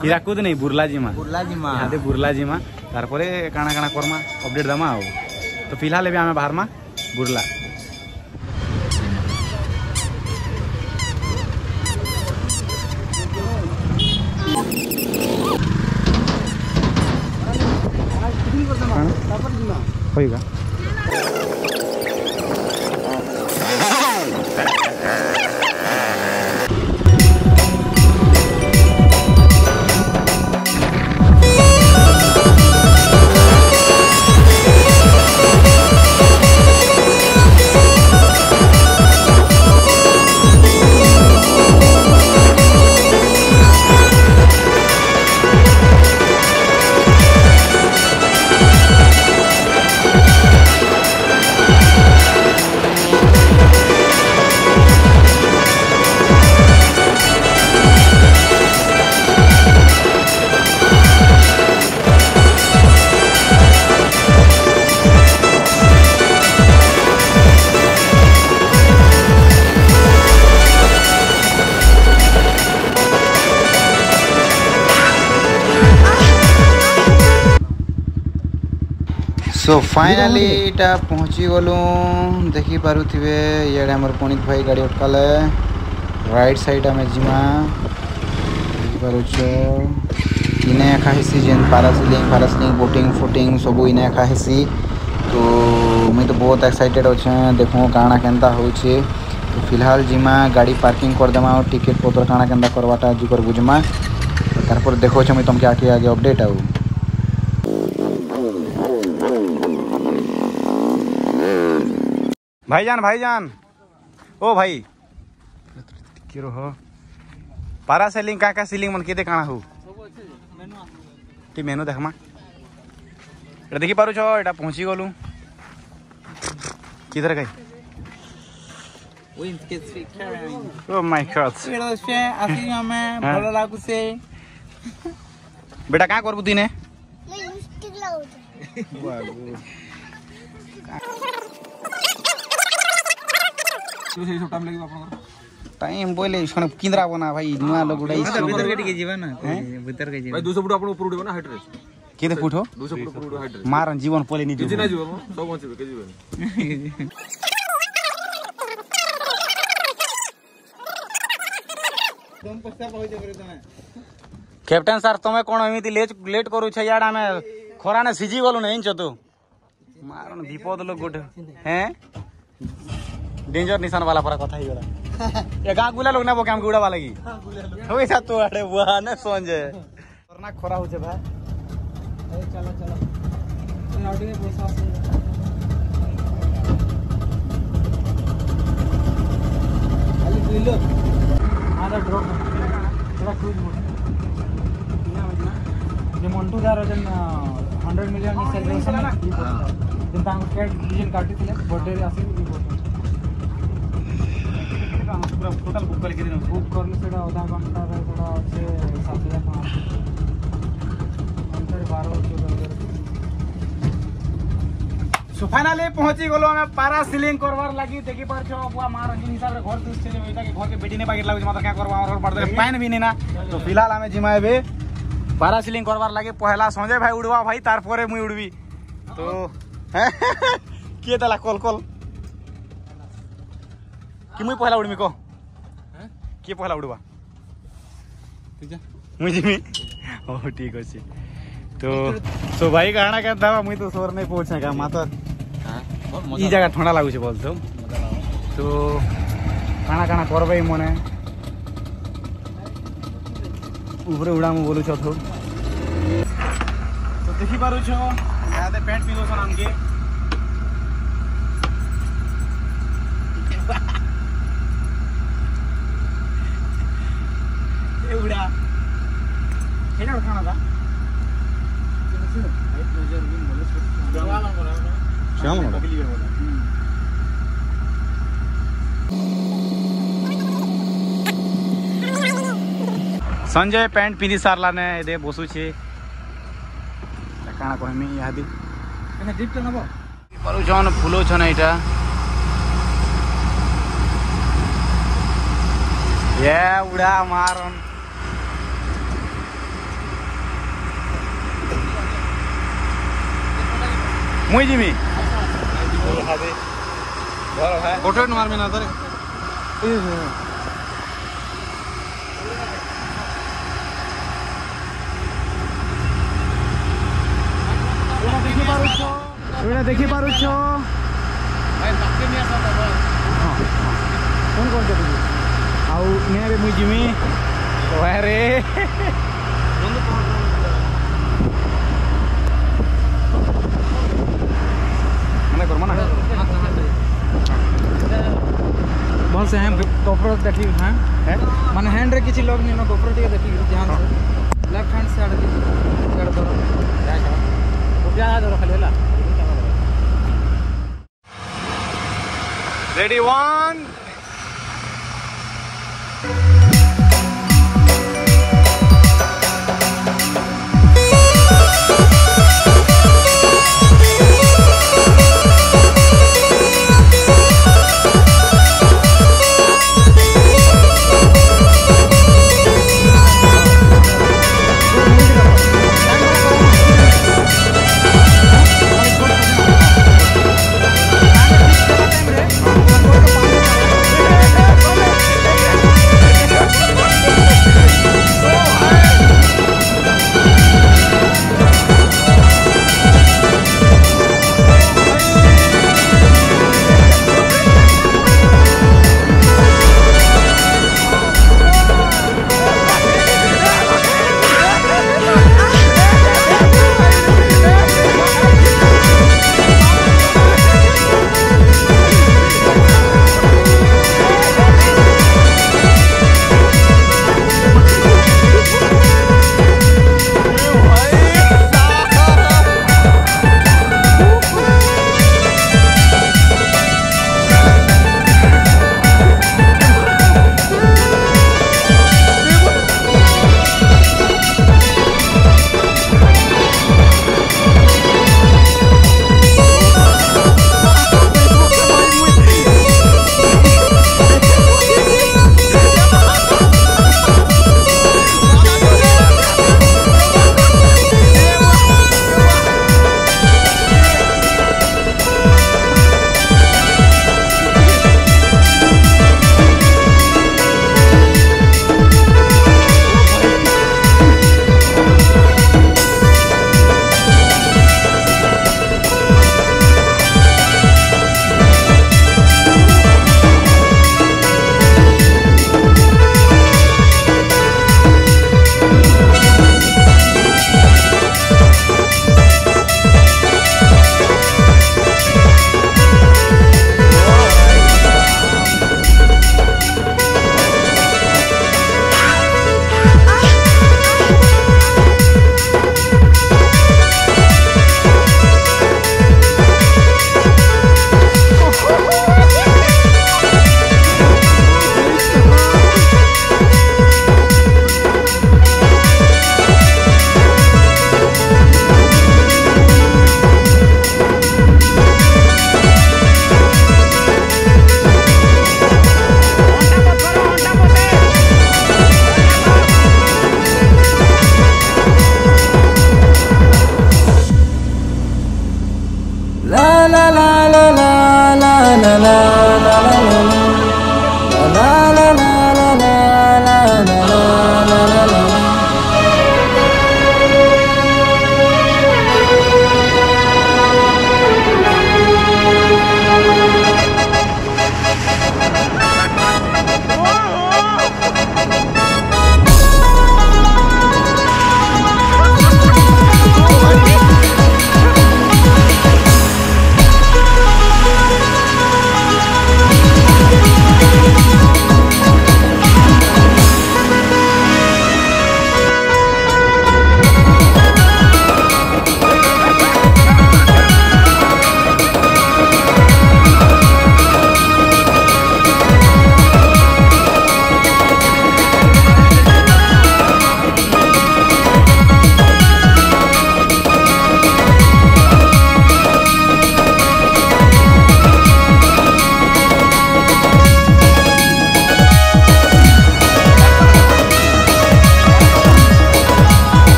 ହୀରାକୁଦ ନାଇଁ ବୁର୍ଲା बुर्ला जीमा ଜିମା बुर्ला जीमा ଜିମା ତାର୍ ପରେ କାଣା କାଣା କର୍ମା ଅପଡେଟ୍ ଦେମା ଆଉ ତ ଫିଲହାଲ୍ ଏବେ oiga. फाइनाली यहाँ पहुँची गलु देखिपुवे इे आम पणित भाई गाड़ी अटकाले रईट सैड आम जीमा देखिपारे इने खासी जेन पारासिलिंग फारासिलिंग बोटिंग फुटिंग सब इने हेसी तो मुई तो बहुत एक्साइटेड अच्छे देख काणा के तो फ़िलहाल जीमा गाड़ी पार्किंग करदेमा और टिकेट पत्र काणा के करवाटा जुकर बुझमा तार देखो मुझे तुमके आगे आगे अपडेट आऊ भाईजान भाईजान। ओ भाई। किरो हो। पारा सेलिंग का का सेलिंग मन केते काणा हो? टी मेनू देखमा। এটা দেখি से आसी পৌঁছি গলু लागु से बेटा का करबु दिने ଟାଇମ୍ ବୋଇଲେ ଶୁଣ କିନ୍ଦ୍ରା ବନା ଭାଇ ନୂଆ ଲୋକ ଗୁଡ଼ାଇ ଭିତରକେ ଟିକେ ଯିବା ନା ଭିତରକେ ଯିବା ଭାଇ 200 ଫୁଟ ଆପଣ ଉପରୁ ଉଠିବ ନା ହାଇଟ୍ ରେ କେତେ ଫୁଟ 200 ଫୁଟ ଉପରୁ ହାଇଟ୍ ରେ ମାର ଜୀବନ ପଳେ ନି ଯିବ କିଛି ନା ଯିବ ସବୁ ବଞ୍ଚିବେ କେ ଯିବେ कैप्टन सर तुम्हें कौन एमती लेट लेट करू छे यार आमे खरा ने सिजी गलु नै छ तू मारन विपद लोग गोटे हैं डेंजर निशान वाला पर कथा ही होला ये गा गुला लोग ना वो काम गुड़ा वाला की। हाँ ऐसा तो अरे वाह ना समझे। करना खोरा हो जे भाई। अरे चलो चलो। लौटिंग पैसा से। खाली अली गुलो आधा ड्रॉप थोड़ा क्रूज मोड। ये मोंटू दार जन 100 मिलियन सेलिब्रेशन जिन तांग कैट डिज़ाइन काटी थी बर्थडे आसी पूरा टोटल बुक करके देना बुक कर लो सेटा आधा घंटा रे थोड़ा से 7:00 अंदर 12:00 सो फाइनली पहुँची गलो हमें पारा सीलिंग करवार लागी देखी परछो बुआ मार रखी हिसाब रे घर दिस छे जे होइता घर के बेटी ने बागिर लागो मतलब क्या करबा और पड़ दे पैन भी नहीं ना तो फ़िलहाल हमें जिमाबे पारा सीलिंग करवार लागी पहला संजय भाई उड़वा भाई तार परे मुई उड़वी तो के तला कोल कोल कि मुई पहला उड़मी को କିଏ ପହଲା ଉଡ଼ବା मुझे में ओ ठीक अच्छे तो तो भाई कहना क्या था मुझे तो सोर नहीं पहुँचना का माता तो ये जगह ठंडा लागू छे बोल तो। तो खाना खाना कर भाई मने। ऊपर उड़ा में बोलू छो तो।, तो। देखी पारो छो याद है पेट पीलो सन हमके ಸಂಜೆ ಪ್ಯಾಂಟ್ ಪಿದಿ ಸಾರ್ಲಾನೆ ಇದೆ ಬೊಸುಚಿ ಕಾಣ ಕಹಮಿ ಯಾದಿ ಕನೆ ಡಿಪ್ ತ ನಬೋ ಪರುಜನ್ ಫುಲೋ ಛನ ಇಟಾ ಯಾ ಉಡಾ ಮಾರನ್ মুই জিমি গোটে নোয়ার মেনা ধরে ଏଇଟା ଦେଖି ପାରୁଛ ଫୋନ୍ କରୁଛ ଟିକେ ଆଉ ନିହାତି ଏବେ ମୁଇଁ ଯିମି ରେ ମାନେ କର୍ମା ନା ଭଲସେ ହ୍ୟାଣ୍ଡ ଗୋପ୍ରୋ ଦେଖିକି ହଁ ମାନେ ହ୍ୟାଣ୍ଡରେ କିଛି ଲଗ୍ ନିନ ଗୋପ୍ରୋ ଟିକେ ଦେଖିକି ଧ୍ୟାନ ସେ ଲେଫ୍ଟ ହ୍ୟାଣ୍ଡ ସିଆଡ଼େ ସିଆଡ଼େ ଧର ଧର ଖାଲି ହେଲା Ready, one,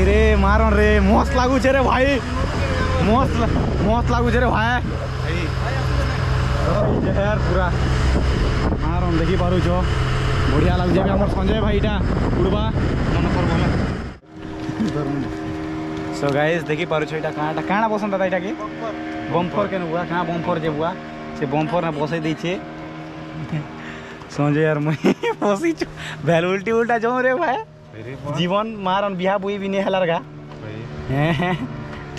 ભાઈ રે મારણ રે મોસ લાગુ છે રે ભાઈ મોસ મોસ લાગુ છે રે ભાઈ યાર પૂરા મારણ દેખી પારું છો બઢિયા લાગુ છે અમાર સંજય ભાઈ ટા ઉડવા મને પર બોલે સો ગાઈસ દેખી પારું છો એટા કાણા કાણા પસંદ હતા એટા કે બમ્પર કેન હુઆ કાણા બમ્પર જે હુઆ સે બમ્પર ને બસાઈ દે છે સંજય યાર મય બસી છું ભેલ ઉલટી ઉલટા જાઉં રે ભાઈ जीवन मारन बिहा बुई भी नहीं हलर गा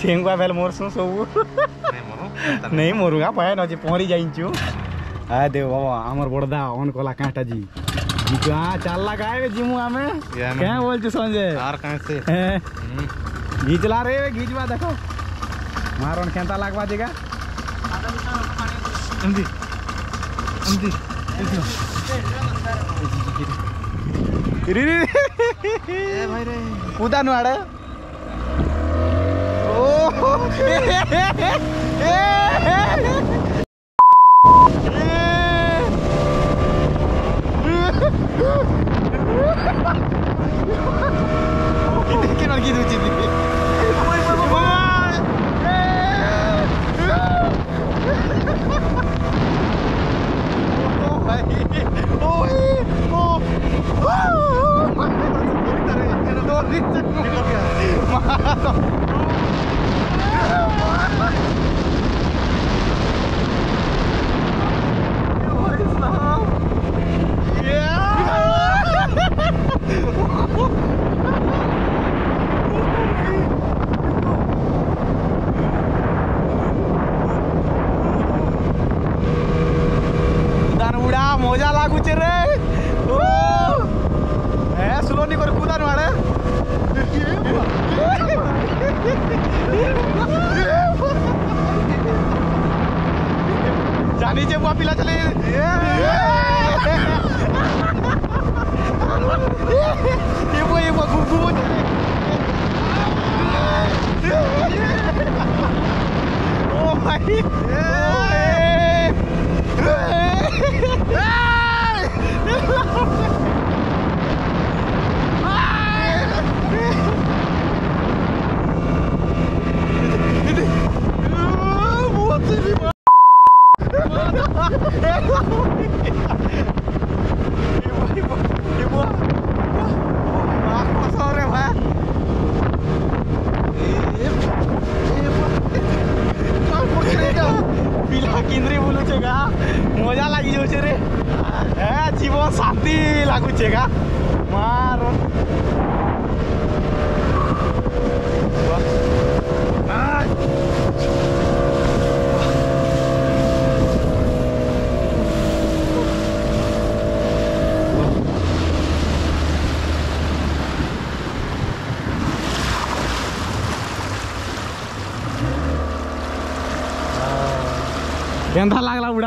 ठेंगुआ भेल मोरसु सब। [LAUGHS] नहीं मोरूगा पाए न जे पहरी जाइछु आ दे बाबा हमर बड़दा ऑन कोला काटा जी। जीवा गाय में जिमु हमें क्या बोल छु संजय? यार कहाँ से। हम्म। घिचला रे घिचवा देखो। मारन केंता लागवा देगा। अंदी अंदी रे ए भाई रे उदा नुआड़े ओ 이렇게 날기 두지 Woo! Maldito Mano. Yeah! नीचे बुआ पिला चले ये Dia ये dia घूम घूम Oh my Ini,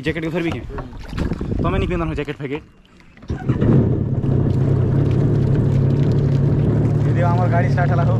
ಈ ಜಾಕೆಟ್ಗೆ ಫರ್ಬಿಗೆ ತೊಮೆ ನಿಂತು ನಾನು ಜಾಕೆಟ್ ಪ್ಯಾಕೆಟ್ যদি আমার গাড়ি স্টার্ট হলো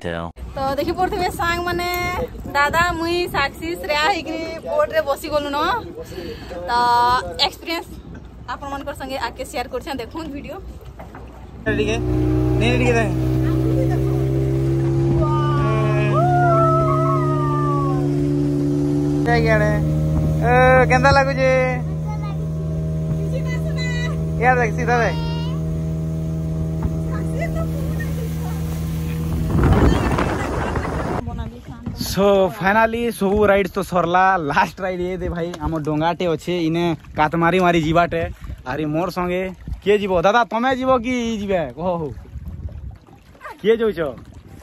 moments later. ତ ଦେଖି ପଡୁଥିବେ ସାଙ୍ଗ ମାନେ ଦାଦା ମୁଇଁ ସାକ୍ଷୀ ଶ୍ରେୟା ହେଇକିରି ବୋର୍ଡରେ ବସି ଗଲୁ ନ ତ ଏକ୍ସପିରିଏନ୍ସ ଆପଣମାନଙ୍କର ସଙ୍ଗେ ଆଗକେ ସେୟାର କରୁଛେଁ ଦେଖୁନ୍ ଭିଡ଼ିଓ ଟିକେ ନେଇ ଟିକେ ଦେ କେନ୍ତା ଲାଗୁଛି सो फाइनाली सब रईड तो सरला लास्ट रईड ये दे भाई आम डाटे अच्छे इने कात मारी मारी जीवाटे आरी मोर संगे किए जीव दादा तुम्हें जीव कि जीवे कह हो किए जाऊ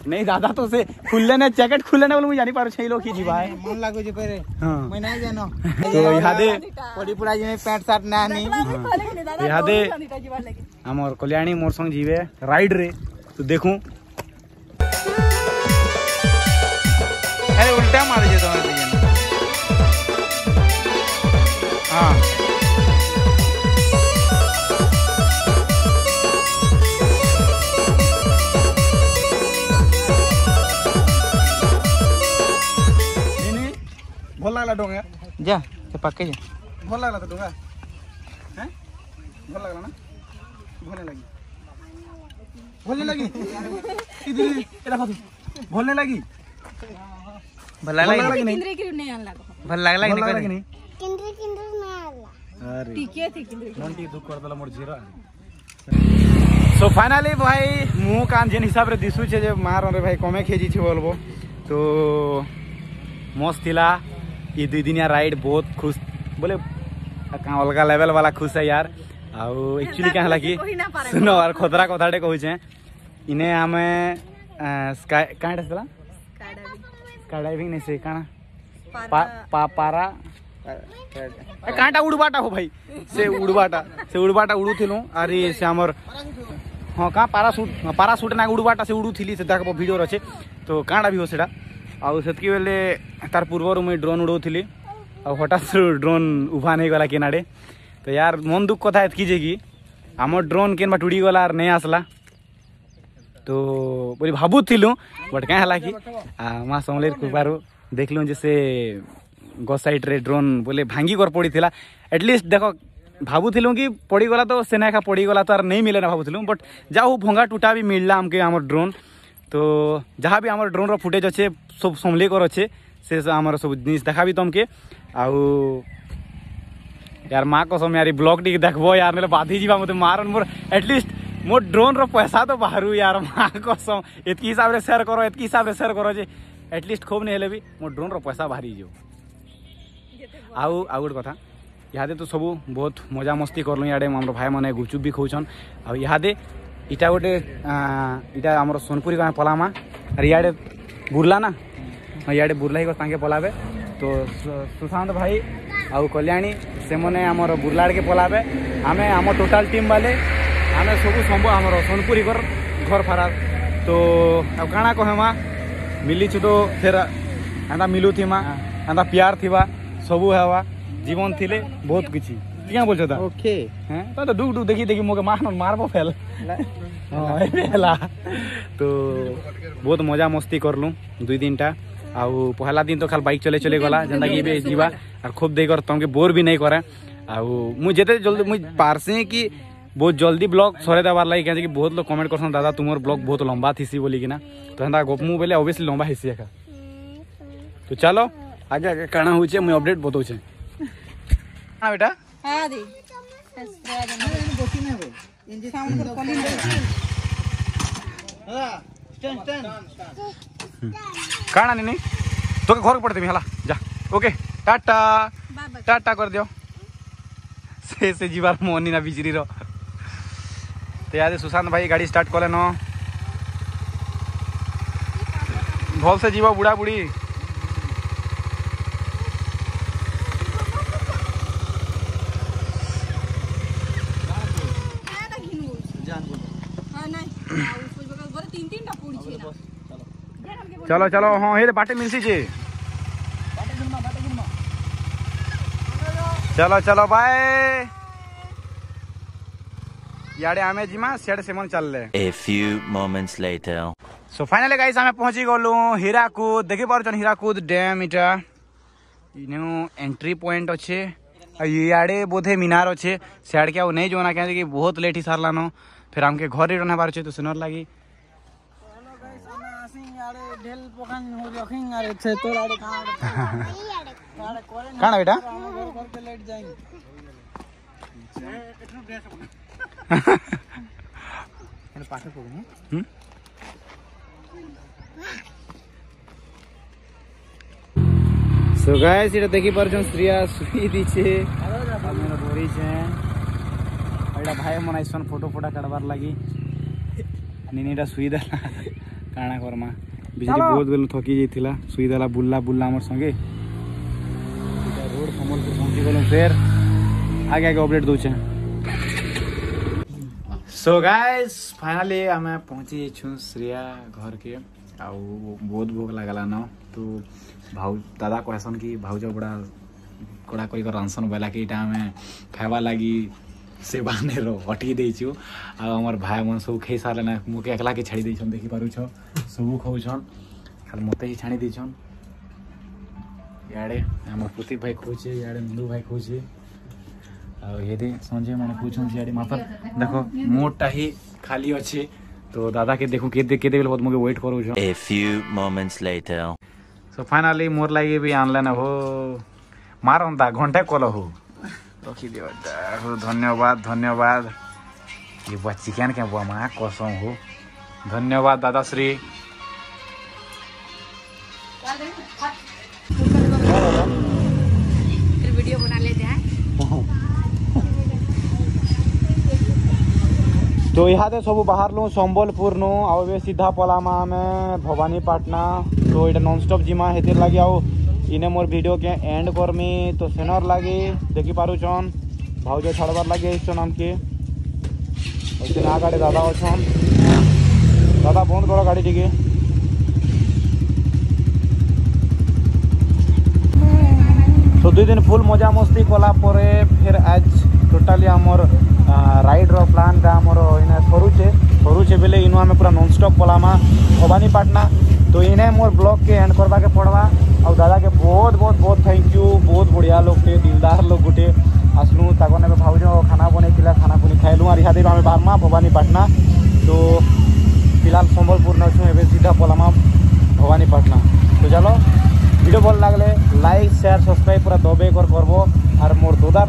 नहीं दादा तो से खुले ने जैकेट खुले ने बोलू मुझे जानी पारो छै लोग की जीवा है मन लागो जे परे हाँ मैं नहीं जानो तो यहाँ दे पड़ी पुरा जे पैंट शर्ट ना नी यहाँ दे हमर कल्याणी मोर संग जीवे राइड रे तो देखूँ અરે ઉલટા મારે છે તમારાથી હા भोल लागला डोंगा जा ते पाके जा भोल लागला तो डोंगा हैं भोल लागला ना भोलने लगी भोलने लगी इधर इधर भोलने लगी भल सो फाइनली भाई मु कान जेन हिसाब रे दिसु छे जे भाई कमे खेजी छे बोलबो। तो मस्त थिला। ये दुई दिनिया राइड बहुत खुश बोले अलग लेवल वाला खुश है यार। एक्चुअली क्या है कि सुनो यार खतरा कथाटे कहचे इन्हें आम स्काई कहाँ ड्राइविंग नहीं सीखा ना पा, कांटा उड़बाटा हो भाई. से उड़बाटा से उड़बाटा उड़ू थी अरे से हमर हाँ कहाँ पारासूट पारासूट ना उड़बाटा से उड़ू थी से देख भिडियो अच्छे तो कांटा भी हो सेटा आउ से बेले तार पूर्वर मुई ड्रोन उड़ाऊ थी आ हठात ड्रोन उभा नहीं गला केनाडे तो यार मन दुख कथा एतकी जे कि आम ड्रोन केन टुड़ी गला आर नहीं आसला। तो बोली भावुल बट क्या है कि माँ समलर कृपार देख लु जैसे गस सैड्रे ड्रोन बोले भांगी कर पड़ी था एटलिस्ट देख भावुल कि पड़गला तो सेना पड़गला तो आर नहीं मिले ना भावुल बट जाऊ भंगा टूटा भी मिलला आमके आम ड्रोन। तो जहाँ भी आम ड्रोन रुटेज अच्छे, सब समलेकर अच्छे, से आम सब जिन देखा भी तो तुमके आ यार माँ कसम यार ब्लग टे देखो यार ना तो बाधि जावा मत मार मोर। एटलिस्ट मोर ड्रोन रो पैसा तो बाहरु यार माँ कसम एतकी हिसाब रे शेयर करो एतकी हिसाब रे शेयर करो जे एटलीस्ट खूब नहीं हेले भी मोर ड्रोन रो पैसा बाहरी जो आउ आउ गोटे कथा इहादे तो सबू बहुत मजा मस्ती करलु इयाडे हमर भाई माने गुपचुप भी खौछन आ इहादे इटा गोटे इटा हमर सोनपुरी गाँ पलामा और इयाडे बुरला ना हाँ, इयाडे बुरला ही तांके पलाबे तो सु- सुशांत भाई ଆଉ କଲ୍ୟାଣୀ ସେମାନେ ଆମର ବୁର୍ଲାଡ଼କେ ପଲାବେ ଆମେ ଆମ ଟୋଟାଲ୍ ଟିମ୍ ବାଲେ ଆମେ ସବୁ ସମ୍ବ ଆମର ସୋନପୁରୀ ଘର ଘର ଫାରା। ତ ଆଉ କାଣା କହେମା? ମିଲିଛୁ ତ ଫେର। ଏନ୍ତା ମିଲୁଥିମା ଏନ୍ତା प्यार थी ସବୁ हवा जीवन थी बहुत किसी क्या बोल था ओके हैं तो तो दुख दुख देखी देखी मोके मार मार पो फेल हाँ ए फेला तो बहुत मज़ा मस्ती करलु दुई दिन टा आउ पहला दिन तो खाल बाइक चले चले गला जंदा की बे जीवा और खूब देकर तुमके बोर भी नहीं करे आउ मु जते जल्दी मु पारसे की बहुत जल्दी ब्लग सर देवार लगे कहते बहुत लोग कमेंट कर दादा तुम ब्लग बहुत लंबा थी बोलिकिना तो हमारा गपमु बोले अभीयसली लंबा हिसी एका तो चलो आगे आगे कणा हो मुझे अपडेट बताऊे हाँ बेटा। कण नीनी। तो घर को पड़ते हला। जा। ओके टाटा। टाटा कर दियो। से से जीवार मोनी ना बिजली रो তৈরি সুশান্ত ভাই গাড়ি স্টার্ট কলেন ভালসে যাব বুড়া বুড়ি চলো চলো হ্যাঁ হে বাটে মিলছিছে চলো চলো বাই याडे आमे जिमा सेड सेमन चल ले a few moments later so finally guys आमे पहुँची गलु हीराकूद देखि पारछन हीराकूद डैम इटा। इनु एंट्री पॉइंट अछि याडे बोधे मीनार अछे सेड के नै जोना क्या कि बहुत लेट ही सारान फिर हमके घर ही रहना छै तो सुनर लगी। कण बेटा? पाठक हो गए সো গাইস এটা দেখি পারছেন শ্রিয়া শুই দিছে আমরা ধরিছে এটা ভাই মনে আইসন ফটো ফটা কাড়বার লাগি নিনিটা শুই দেলা কাণা করমা বিজলি বহুত বেল থকি যাইতিলা শুই দেলা বুল্লা বুল্লা আমার সঙ্গে রোড কমল পৌঁছি গেলাম ফের আগে আগে আপডেট দউছে सो गाइस फाइनली आम पहुँची छू श्रेया घर के। आउ बहुत भोग लगलान तो भाउ दादा कहसन कि भाउज बुढ़ा कड़ा कड़ी रांसन बैला कि यहाँ आम खाइबा लगी से बहाने हटी देचु आमर भाई मन सब खाई सारे ना। मुझे एकला के छाड़ी देछन देखी पार सब खाऊन खाली मत ही छाणी देछन इे आम प्रतीक भाई खोचे इे मुंडू भाई खोचे यदि संजय मैंने पूछूँ सीआडे माता देख मोटा ही खाली अच्छे तो दादा के देखो के के देबे बहुत मुझे वेट करू छ a few moments later so finally मोर लगे भी ऑनलाइन हो मारन दा घंटे कल हो धन्यवाद धन्यवाद ये बच्ची क्या क्या बुआ माँ कसम हो धन्यवाद दादा श्री Thank. तो इहादे सब बाहर लूँ सम्बलपुर नु आउ सीधा पलामा आम भवानीपाटना। तो ये नॉनस्टॉप जिमा हेतिर लगे आउ, इने मोर वीडियो के एंड करमी। तो सेनर लगे, देखी पारछन भाज छाड़बार लगे आन आम के गाड़ी दादा अच्छा दादा, बंद कर गाड़ी टी तो दुई फुल मज़ा मस्ती कला फिर आज ଟୋଟାଲି ଆମର୍ ରାଇଡ଼୍ର ପ୍ଲାନ୍ଟା ଆମର ଇନେ ସରୁଛେ ସରୁଛେ ବେଲେ ଇନୁ ଆମେ ପୁରା ନନ୍ଷ୍ଟପ୍ ପଲାମା ଭବାନୀପାଟଣା ତ ଇନେ ମୋର୍ ବ୍ଲଗ୍କେ ଏଣ୍ଡ କର୍ବାକେ ପଡ଼୍ବା ଆଉ ଦାଦାକେ ବହୁତ ବହୁତ ବହୁତ ଥ୍ୟାଙ୍କ ୟୁ ବହୁତ ବଢ଼ିଆ ଲୋକଟେ ଦିଲଦାର ଲୋକ ଗୋଟେ আসলু তাকন এবার ভাবছ খানা বনাইছিলা খানা পুনি খাইলু আর ইহাদে আমি বারমা ভবানীপাটনা তো ফিলহাল সম্বলপুর নছু এবার সিধা পলামা ভবানীপাটনা তো চলো ভিডিও ভালো লাগলে লাইক শেয়ার সবসক্রাইব পুরা দবে কর করব আর মোর দাদার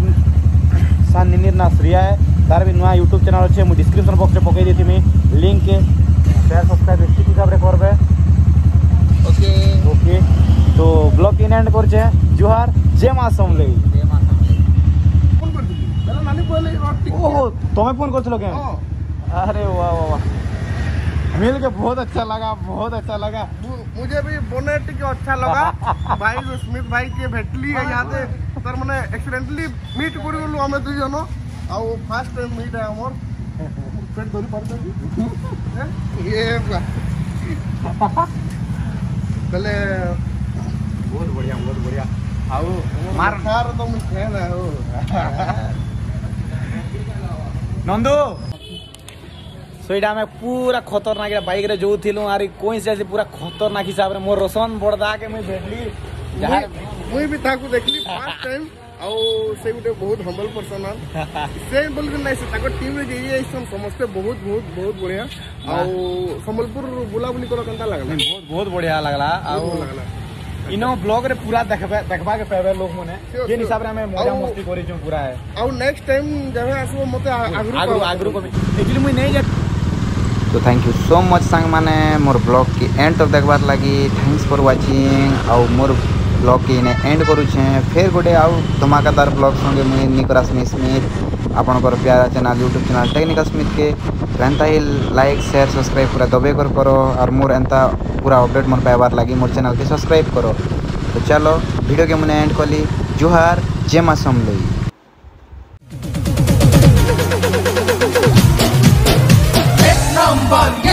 સાનિર્ના શ્રેયા તારે બી નૂઆ ୟୁଟ୍ୟୁବ୍ ଚ୍ୟାନେଲ୍ ଅଛେ ମୁଁ ଡିସ୍କ୍ରିପ୍ସନ୍ ବକ୍ସରେ ପକାଇ ଦେଇଥିମି ଲିଙ୍କ୍ ସେୟାର୍ ସବସ୍କ୍ରାଇବ୍ ନିଶ୍ଚିତ ହିସାବରେ କରବେ ଓକେ ଓକେ তো ব্লগ ইন এন্ড করছে জুহার জে মাসম লেই ওহো তুমি ফোন করছিল কেন আরে ওয়া ওয়া मिल के बहुत अच्छा लगा बहुत अच्छा लगा। मुझे भी बोनेट के अच्छा लगा। [LAUGHS] भाई स्मित भाई की भेटली है यहाँ से सर मैंने एक्सीडेंटली मीट कर गलु आम दुई जन आ टाइम मीट है आमर पेट धरी पार ये बोले बहुत बढ़िया बहुत बढ़िया। आओ। मार। मार तो मुझे ना नंदू! ସେଇଟା ଆମେ ପୁରା ଖତରନାକ ବାଇକ୍ ରେ ଯୋଉଥିଲୁ ଆରେ କୋଇନ୍ସିଡେନ୍ସ ପୁରା ଖତରନାକ ହିସାବରେ ମୋର ରୋଶନ ବଡ଼ଦାକେ ମୁଇଁ ଭେଟଲି ଯାହା मुई भी ताकू देखली फास्ट टाइम ଆଉ ସେ ଗୋଟେ ବହୁତ ହମ୍ବଲ ପର୍ସନ ସେ ବୋଲିକି ନାଇଁ ସେ ତାଙ୍କ ଟିମ୍ରେ ଯେ ଯାଇଛନ୍ ସମସ୍ତେ ବହୁତ ବହୁତ ବହୁତ ବଢିଆ ଆଉ ସମ୍ବଲପୁର ବୁଲାବୁଲି କର କେନ୍ତା ଲାଗଲା ବହୁତ ବହୁତ ବଢିଆ ଲାଗଲା ଆଉ ବହୁତ ଭଲ ଲାଗଲା ଇନ ବ୍ଲଗ ରେ ପୁରା ଦେଖବେ ଦେଖବାକେ ପାଇବେ ଲୋକ ମାନେ Sure, ଯେନ୍ sure. ହିସାବରେ ଆମେ ମଜା ଆଉ- ମସ୍ତି କରିଛୁ ପୁରା ଆଉ ନେକ୍ସଟ ଟାଇମ୍ ଯେବେ ଆସିବ ମତେ ଆ- ଆଗରୁ ଆଗରୁ କହିବ। ଆଗରୁ तो थैंक यू सो मच सांग माने मोर ब्लॉग की एंड तक देखबार लगी थैंक्स फॉर वाचिंग आउ मोर ब्लॉग की इने एंड करुछे फिर गोटे आउ धमाकेदार ब्लॉग संगे मुझे निकोरा स्मिथ स्मिथ आपणकर प्यारा channel YouTube channel technical Smith के तो एंता ही लाइक शेयर सब्सक्राइब पूरा दबे कर करो और मोर एंता पूरा अपडेट मोर पाइबार लगी मोर चैनल के सब्सक्राइब करो तो चलो वीडियो के मुने एंड कली जुहार जय माँ समलई Fun.